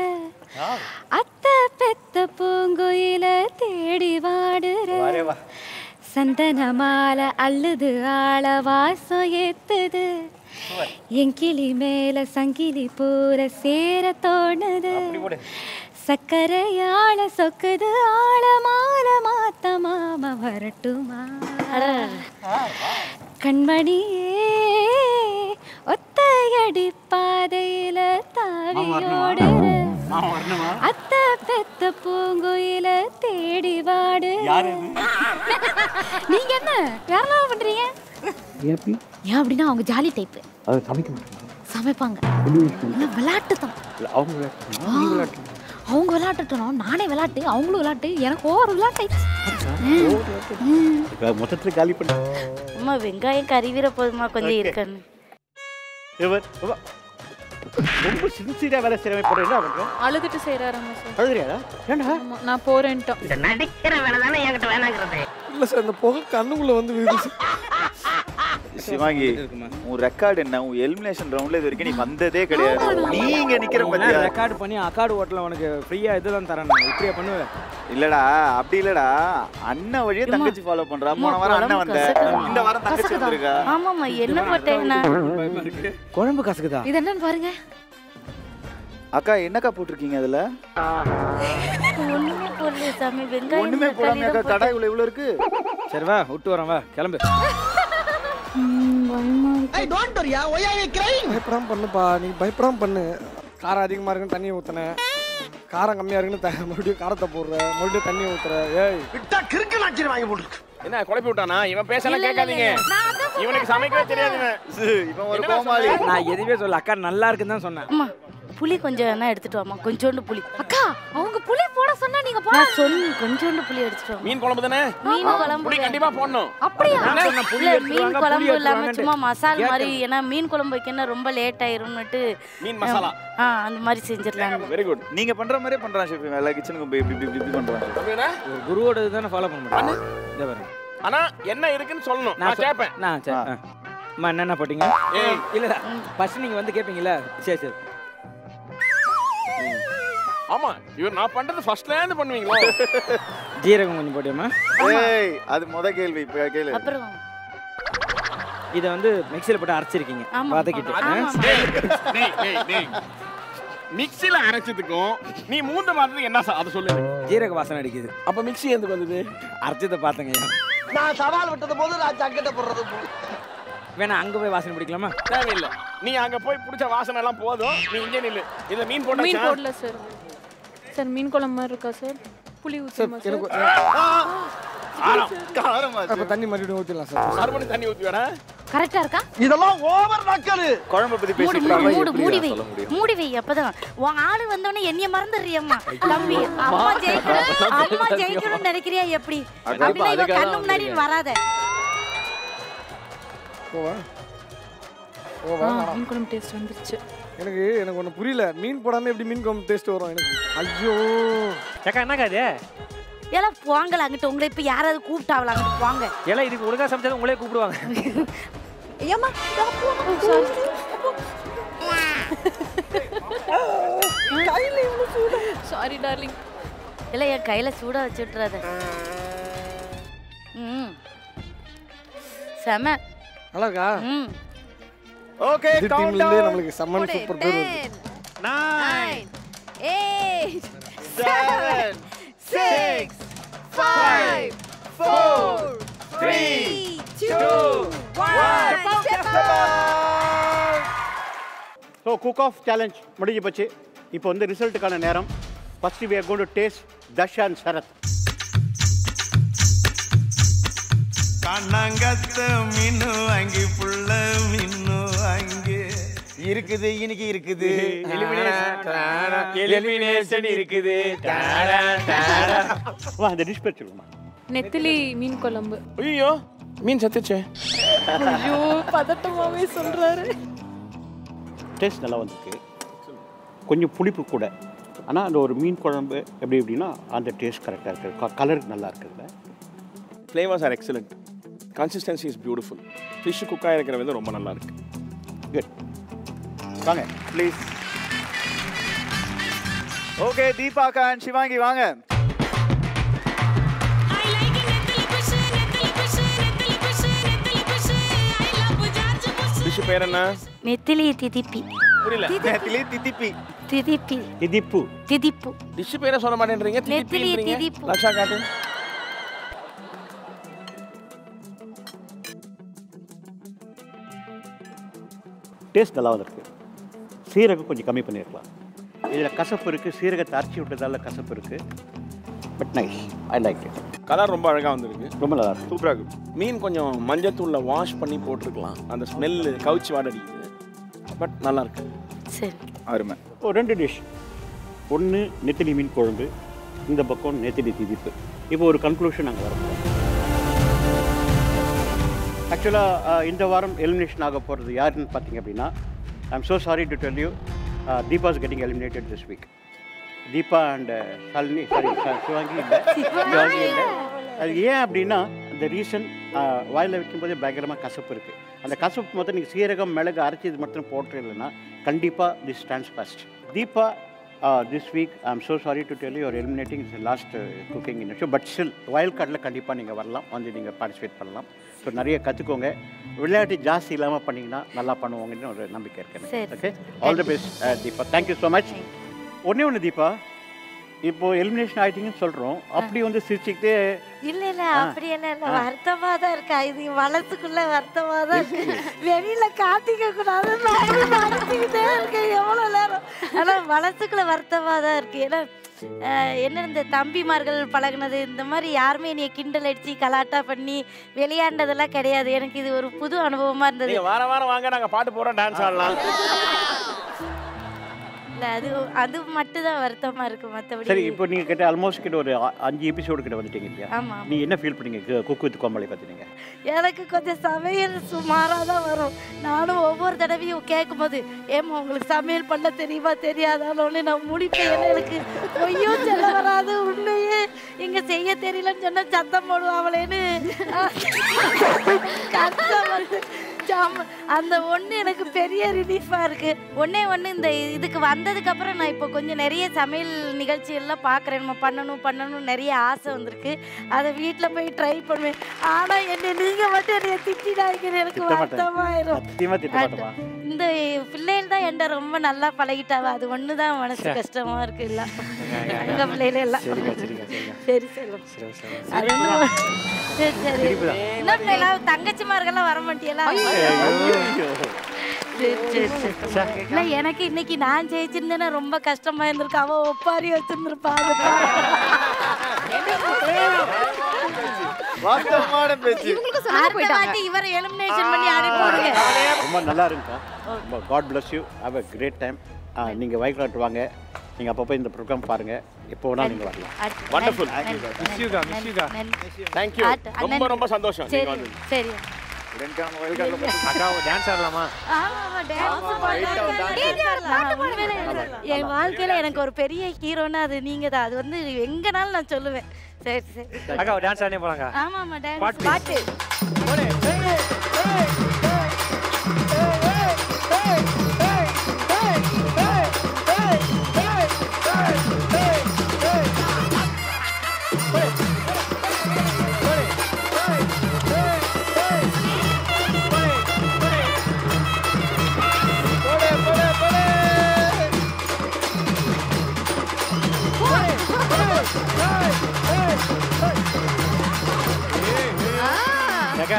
அத்த பெத்த பூங்குயில தேடி வாடுற. சந்தன மாலை அள்ளுது ஆள வாசம் ஏத்துது என் கிளி மேல சங்கிலி பூர சேர தோணுது. சக்கரையாள சொக்குது ஆள மால மாத்த மாம வரட்டுமா? கண்மணியே ஒத்தையடி பாதையில தாவியோடு அத்த பெத்த பூங்குயில தேடி வாடு. யாரு நீங்க என்ன? வேறலாம் பண்றீங்க? ஏன் அப்படின்னா அவங்க ஜாலி டைப் அது சமைக்க மாட்டேன் சமைப்பாங்க. விளையாட்டு தான் அவங்க விளையாட்டுட்டோம் நானே விளையாட்டு அவங்களும் விளையாட்டு எனக்கு ஓவர் விளையாட்டு மொத்தத்தில் காலி பண்ண. அம்மா வெங்காயம் கறிவீர போதுமா? கொஞ்சம் இருக்கன்னு இவர் இவ- ரொம்ப சின்சியராக வேலை என்ன பண்ணுறோம் அழுதுட்டு செய்கிறாராமா சார் அழுதுறியாடா ஆமா, நான் போறேன்ட்டோம் நடிக்கிற வேலை தானே என்கிட்ட வேணாங்கிறது? இல்லை சார் இந்த புகை கண்ணுக்குள்ள வந்து விழுது சிவாங்கி உன் ரெக்கார்டு என்ன? உன் எலிமினேஷன் ரவுண்ட்ல இது வரைக்கும் நீ வந்ததே கிடையாது. நீங்க நிக்கிற பத்தியா? ரெக்கார்டு பண்ணி அக்கார்டு ஓட்டல உனக்கு ஃப்ரீயா இதுதான் தரேன் நான். இப்படியே பண்ணுவேன் இல்லடா அப்படி இல்லடா. அண்ணன் வழியே தங்கச்சி ஃபாலோ பண்றா. போன வாரம் அண்ணன் வந்த இந்த வாரம் தங்கச்சி வந்திருக்கா. ஆமாம்மா என்ன போட்டேன்னா குழம்பு கசக்குதா? இது என்னன்னு பாருங்க. அக்கா என்னக்கா போட்டிருக்கீங்க அதுல? ஒண்ணுமே போடல சாமி. வெங்காயம் ஒண்ணுமே போடாம தான் கடாய் இவ்வளவு இவ்வளவு இருக்கு? சரி வா விட்டு வரேன் வா கிளம்பு. பயப்படாம பண்ணுப்பா நீ பயப்படாம பண்ணு. காரம் அதிகமா இருக்குன்னு தண்ணியை ஊத்துனேன் காரம் கம்மியா இருக்குன்னு த- மறுபடியும் காரத்தை போடுற. மறுபடியும் தண்ணியை ஊத்துற. ஏய். விட்டா கிறுக்கு நாச்சிரி வாங்கி போட்டுருக்கு. என்ன குழப்பி விட்டானா? இவன் பேசலாம் கேட்காதீங்க. இவனுக்கு சமைக்கவே தெரியாது இவன். ஒரு கோமாளி. நான் எதுவுமே சொல்ல அக்கா நல்லா இருக்குன்னு தான் சொன்னேன். அம்மா. புளி கொஞ்சம் வேணா எடுத்துட்டு வாமா கொஞ்சோண்டு புளி அக்கா அவங்க புளி போட சொன்னா நீங்க போட. நான் சொன்ன கொஞ்சோண்டு புளி எடுத்துட்டு மீன் குழம்பு தானே? மீன் குழம்பு புளி கண்டிப்பா போடணும். அப்படியா? புளி மீன் குழம்பு இல்லாம. சும்மா மசால் மாதிரி. ஏன்னா மீன் குழம்பு வைக்கணும் ரொம்ப லேட் ஆயிரும்னுட்டு மீன் மசாலா. ஆ அந்த மாதிரி செஞ்சிடலாம் வெரி குட் நீங்க பண்ற மாதிரியே பண்றான் ஷெஃப் எல்லா கிச்சனுக்கும் போய் இப்படி இப்படி பண்றான். ஒரு குருவோட தானே ஃபாலோ பண்ண. முடியும் ஆனா என்ன இருக்குன்னு சொல்லணும். நான் கேட்பேன் நான். அம்மா என்னென்ன போட்டீங்க? ஏய். இல்ல ஃபர்ஸ்ட் நீங்க வந்து கேட்பீங்களா சரி சரி. ஆமா இவர் நான் பண்றது ஃபர்ஸ்ட்ல இருந்து பண்ணுவீங்களோ? ஜீரகம் கொஞ்சம் போட்டியம்மா ஏய் அது முத கேள்வி இப்ப கேளு. அப்புறம்? இதை வந்து மிக்சியில் போட்டு அரைச்சிருக்கீங்க. டேய். மிக்ஸில அரைச்சதுக்கும் நீ மூந்த மாத்ததுக்கு என்ன அதை சொல்லு. ஜீரக வாசனை அடிக்குது. அப்ப மிக்ஸி எந்த வந்தது? அரைச்சதை பார்த்தங்க நான் சவால் விட்டது போது நான் சக்கெட்ட போடுறது. வேணா அங்க போய் வாசனை பிடிக்கலாமா? தேவையில்லை. நீ அங்க போய் பிடிச்ச வாசனை எல்லாம் போதும். நீ இங்கே நில்லு. இதுல மீன் மீன் போட்டா போடல சார் சார் மீன் குழம்பு மாதிரி இருக்கா சார்? புளி ஊற்றுமா சார் எனக்கு காரமா அப்ப தண்ணி மறுபடியும் ஊத்திடலாம் சார். மறுபடியும் தண்ணி ஊத்தி வேணா கரெக்டா இருக்கா? இதெல்லாம் ஓவர் நக்கலு. குழம்பு பத்தி மூடு பேசிட்டு மூடு மூடு எப்படி மூடி வை. சொல்ல முடியும்? மூடி வை அப்பதான். உன் ஆளு வந்தோடனே என்னைய மறந்துடுறியம்மா. தம்பி அம்மா ஜெயிக்கணும் அம்மா ஜெயிக்கணும்னு நினைக்கிறியா எப்படி? இவ கண்ணு முன்னாடி. வராத. போவா? போவா ஆ மீன் குழம்பு டேஸ்ட் வந்துருச்சு. எனக்கு எனக்கு ஒண்ணு புரியல. மீன் போடாம எப்படி மீன் குழம்பு டேஸ்ட் வரும் எனக்கு? ஐயோ. ஏக்கா என்னக்கா இது? எல்லாம் போங்கல அங்கிட்டு உங்களை இப்ப யாராவது கூப்பிட்டாவல அங்கிட்டு போங்க. எல்லாம் இதுக்கு ஒழுங்கா சமைச்சா உங்களே கூப்பிடுவாங்க. ஏமா கையில இவ்வளவு சூடு. சாரி டார்லிங் இல்ல என் கையில சூட வச்சு விட்டுறாத ம். செம. இருக்கா ம். ஓகே டீம்ல இருந்தே நம்மளுக்கு செம்மன் super pair two, one. So cook off challenge முடிஞ்சு போச்சு. இப்போ வந்து ரிசல்ட்டுக்கான நேரம். First are going to taste தஷ் அண்ட் சரத் கண்ணங்கத்த மின்னு வாங்கி புள்ள மின்னு வாங்கி இருக்குது இன்னைக்கு இருக்குது. எலிமினேஷன் இருக்குது. வா அந்த டிஷ் பேர் சொல்லுமா? நெத்திலி மீன் குழம்பு. ஐயோ மீன் செத்துச்சே. ஐயோ பதட்டமாவே சொல்றாரு. டேஸ்ட் நல்லா வந்திருக்கு. கொஞ்சம் புளிப்பு கூட. ஆனால் அந்த ஒரு மீன் குழம்பு எப்படி எப்படின்னா அந்த டேஸ்ட் கரெக்டாக இருக்குது கலர் நல்லா இருக்குதுல்ல flavours are excellent consistency is beautiful fish குக்காக இருக்கிற வந்து ரொம்ப நல்லா இருக்கு. குட் வாங்க ப்ளீஸ் ஓகே தீபாக்கா அண்ட் சிவாங்கி வாங்க. ஃபிஷ் பேர் என்ன? நெத்திலி திதிப்பி புரியல. நெத்திலி திதிப்பி திதிப்பி திதிப்பு திதிப்பு டிஷ் பேரை சொல்ல மாட்டேன்றீங்க. திதிப்பின்றீங்க திதிப்பு. லக்ஷா காட்டு. டேஸ்ட் நல்லா வந்திருக்கு சீரகம் கொஞ்சம் கம்மி பண்ணியிருக்கலாம் இதில் கசப்பு இருக்குது சீரகத்தை அரைச்சி விட்டதால கசப்பு இருக்குது but nice I like it colour ரொம்ப அழகா வந்திருக்கு. ரொம்ப நல்லா இருக்கு. சூப்பராக இருக்கு. மீன் கொஞ்சம் மஞ்சத்தூள்ல வாஷ் பண்ணி போட்டிருக்கலாம். அந்த ஸ்மெல்லு கவுச்சி வாட அடிக்குது. பட் நல்லா இருக்கு. சரி. அருமை. ஓ ரெண்டு டிஷ் ஒன்று நெத்திலி மீன் குழம்பு இந்த பக்கம் நெத்திலி திதிப்பு. இப்போ ஒரு கன்க்ளூஷன் நாங்கள் வரோம் ஆக்சுவலாக இந்த வாரம் எலிமினேஷன் ஆக போகிறது யாருன்னு பார்த்தீங்க அப்படின்னா I am so sorry to tell you Deepa's getting eliminated this week Deepa and Shalini sorry Sivaangi இல்லை. சிவாங்கி இல்லை. அது ஏன் அப்படின்னா அந்த ரீசன் வாயில் வைக்கும்போதே பயங்கரமாக கசப்பு இருக்குது அந்த கசப்பு மொத்தம் நீங்கள் சீரகம் மிளகு அரைச்சி இது மட்டும் போட்டுருலன்னா கண்டிப்பாக this stands first Deepa this week I am so sorry to tell your eliminating is last cooking in show but still wild கார்டில் கண்டிப்பாக நீங்கள் வரலாம். வந்து நீங்கள் பார்ட்டிசிபேட் பண்ணலாம். ஸோ நிறைய கற்றுக்கோங்க விளையாட்டு ஜாஸ்தி இல்லாமல் பண்ணிங்கன்னா நல்லா பண்ணுவாங்கன்னு ஒரு நம்பிக்கை இருக்கு okay all the best Deepa thank you so much ஒன்றே ஒன்று தீபா இப்போ எலிமினேஷன் ஆயிட்டீங்கன்னு சொல்கிறோம் அப்படி வந்து சிரிச்சுக்கிட்டே இல்ல இல்ல. இல்ல ஆ. வருத்தமா தான் இருக்கா? இது வளர்த்துக்குள்ள வருத்தமா தான் இருக்கு. வெளியில காட்டிக்க கூடாது. நடத்திக்கிட்டே இருக்கேன். எவ்வளவு நேரம்? ஆனா வளர்த்துக்குள்ள வருத்தமா தான் இருக்கு. ஏன்னா என்ன இந்த தம்பிமார்கள் பழகுனது இந்த மாதிரி யாருமே என்னைய கிண்டல் அடிச்சு கலாட்டா பண்ணி விளையாண்டதெல்லாம் கிடையாது. எனக்கு இது ஒரு புது அனுபவமா இருந்தது. வாரம் வாரம் வாங்க நாங்க பாட்டு போறோம் டான்ஸ் ஆடலாம். இல்ல அது அது மட்டும் தான் வருத்தமா இருக்கு மத்தபடி. சரி இப்போ நீங்கள் கிட்ட ஆல்மோஸ்ட் கிட்ட ஒரு அஞ்சு எபிசோடு கிட்ட வந்துட்டீங்க இல்லையா? ஆமா. நீ என்ன ஃபீல் பண்ணீங்க? குக்கு வித் கோமாளி பார்த்தீங்க எனக்கு கொஞ்சம் சமையல் சுமாராக தான் வரும். நானும் ஒவ்வொரு தடவையும் கேட்கும்போது ஏம்மா உங்களுக்கு சமையல் பண்ண தெரியுமா தெரியாதான்னு நான் முடிப்பேன். ஏன்னா எனக்கு பொய்யும் சொல்ல வராது உண்மையே. இங்க செய்ய தெரியலன்னு சொன்னா சத்தம் போடுவாங்களேன்னு. கஷ்டம் அந்த ஒன்று எனக்கு பெரிய ரிலீஃபாக இருக்கு. ஒண்ணே ஒன்று இந்த இதுக்கு வந்ததுக்கு அப்புறம் நான் இப்போ கொஞ்சம் நிறைய சமையல் நிகழ்ச்சி எல்லாம் பார்க்குறேன். நம்ம பண்ணணும் பண்ணணும் நிறைய ஆசை வந்திருக்கு. அதை வீட்டில் போய் ட்ரை பண்ணுவேன். ஆனால் என்னை நீங்கள் மட்டும் என்னை திட்டிடாங்க எனக்கு வருத்தமாயிரும். இந்த பிள்ளைகள் தான் என்கிட்ட ரொம்ப நல்லா பழகிட்டாவ. அது ஒன்று தான் மனசு சே. கஷ்டமா இருக்கு இல்ல எங்க பிள்ளைகள எல்லாம். சரி செல்வம் சரி சரி அது ஒண்ணும் சரி சரி. சிரிப்புதான். என்ன பிள்ளைலாம் தங்கச்சிமார்கள்லாம் வர மாட்டியெல்லாம் இல்ல எனக்கு இன்னைக்கு நான் ஜெயிச்சிருந்தேன்னா ரொம்ப கஷ்டமா இருந்திருக்கு. அவ ஒப்பாரி வச்சிருந்திருப்பா அது வாஸ்தவமான பேச்சு. இவரை எலிமினேஷன் பண்ணி அனுப்பிவிடுங்க ரொம்ப நல்லா இருக்குக்கா ரொம்ப God bless you have a great time நீங்கள் வைக்லாட் வாங்க. நீங்கள் அப்பப்போ இந்த ப்ரோக்ராம் பாருங்கள் எப்போ வேணால் நீங்கள் வரலாம். வண்டர்ஃபுல் மிஸ் யூகா மிஸ் யூகா தேங்க் யூ ஆட்டு, ரொம்ப. ரொம்ப சந்தோஷம். சரி. அக்கா டான்ஸ் ஆடலாமா? ஆமா, என் வாழ்க்கையில எனக்கு ஒரு பெரிய ஹீரோனா அது நீங்க தான் அது வந்து எங்கனாலும் நான் சொல்லுவேன். சரி சரி. அக்கா டான்ஸ் ஆடனே போலாங்க ஆமா ஆமா டான்ஸ் பாட்டு. பாட்டு.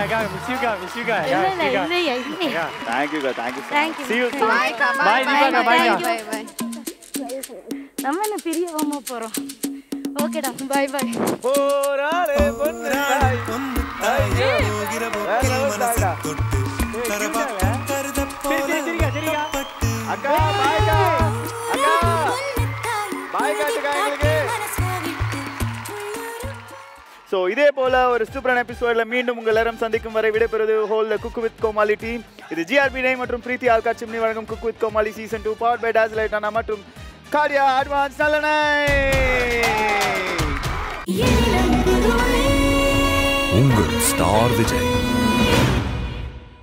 அக்கா யூக்கா மிஸ் யூக்கா இல்ல இல்ல இல்லையா இல்லையா தேங்க்யூக்கா thank you Thank you. See you. Bye. Bye, bye, அக்கா. you. நம்ம என்ன பிரியவாம போறோம் ஓகேடா பாய் பாய் போராளே பொண்ணு தாய் வேற level தாய்டா. அக்கா பாய்க்கா அக்கா பாய் காட்டுக்கா எங்களுக்கு ஸோ இதே போல ஒரு சூப்பரான எபிசோடில் மீண்டும் உங்கள் எல்லாரும் சந்திக்கும் வரை விடைபெறுவது whole cook with Comali team இது ஜிஆர்பி நை மற்றும் பிரீத்தி ஆல்கா சிம்னி வழங்கும் cook with Comali season two power by toss லைட்டானா மற்றும் காரியா அட்வான்ஸ் நல்ல உங்கள் ஸ்டார் விஜய்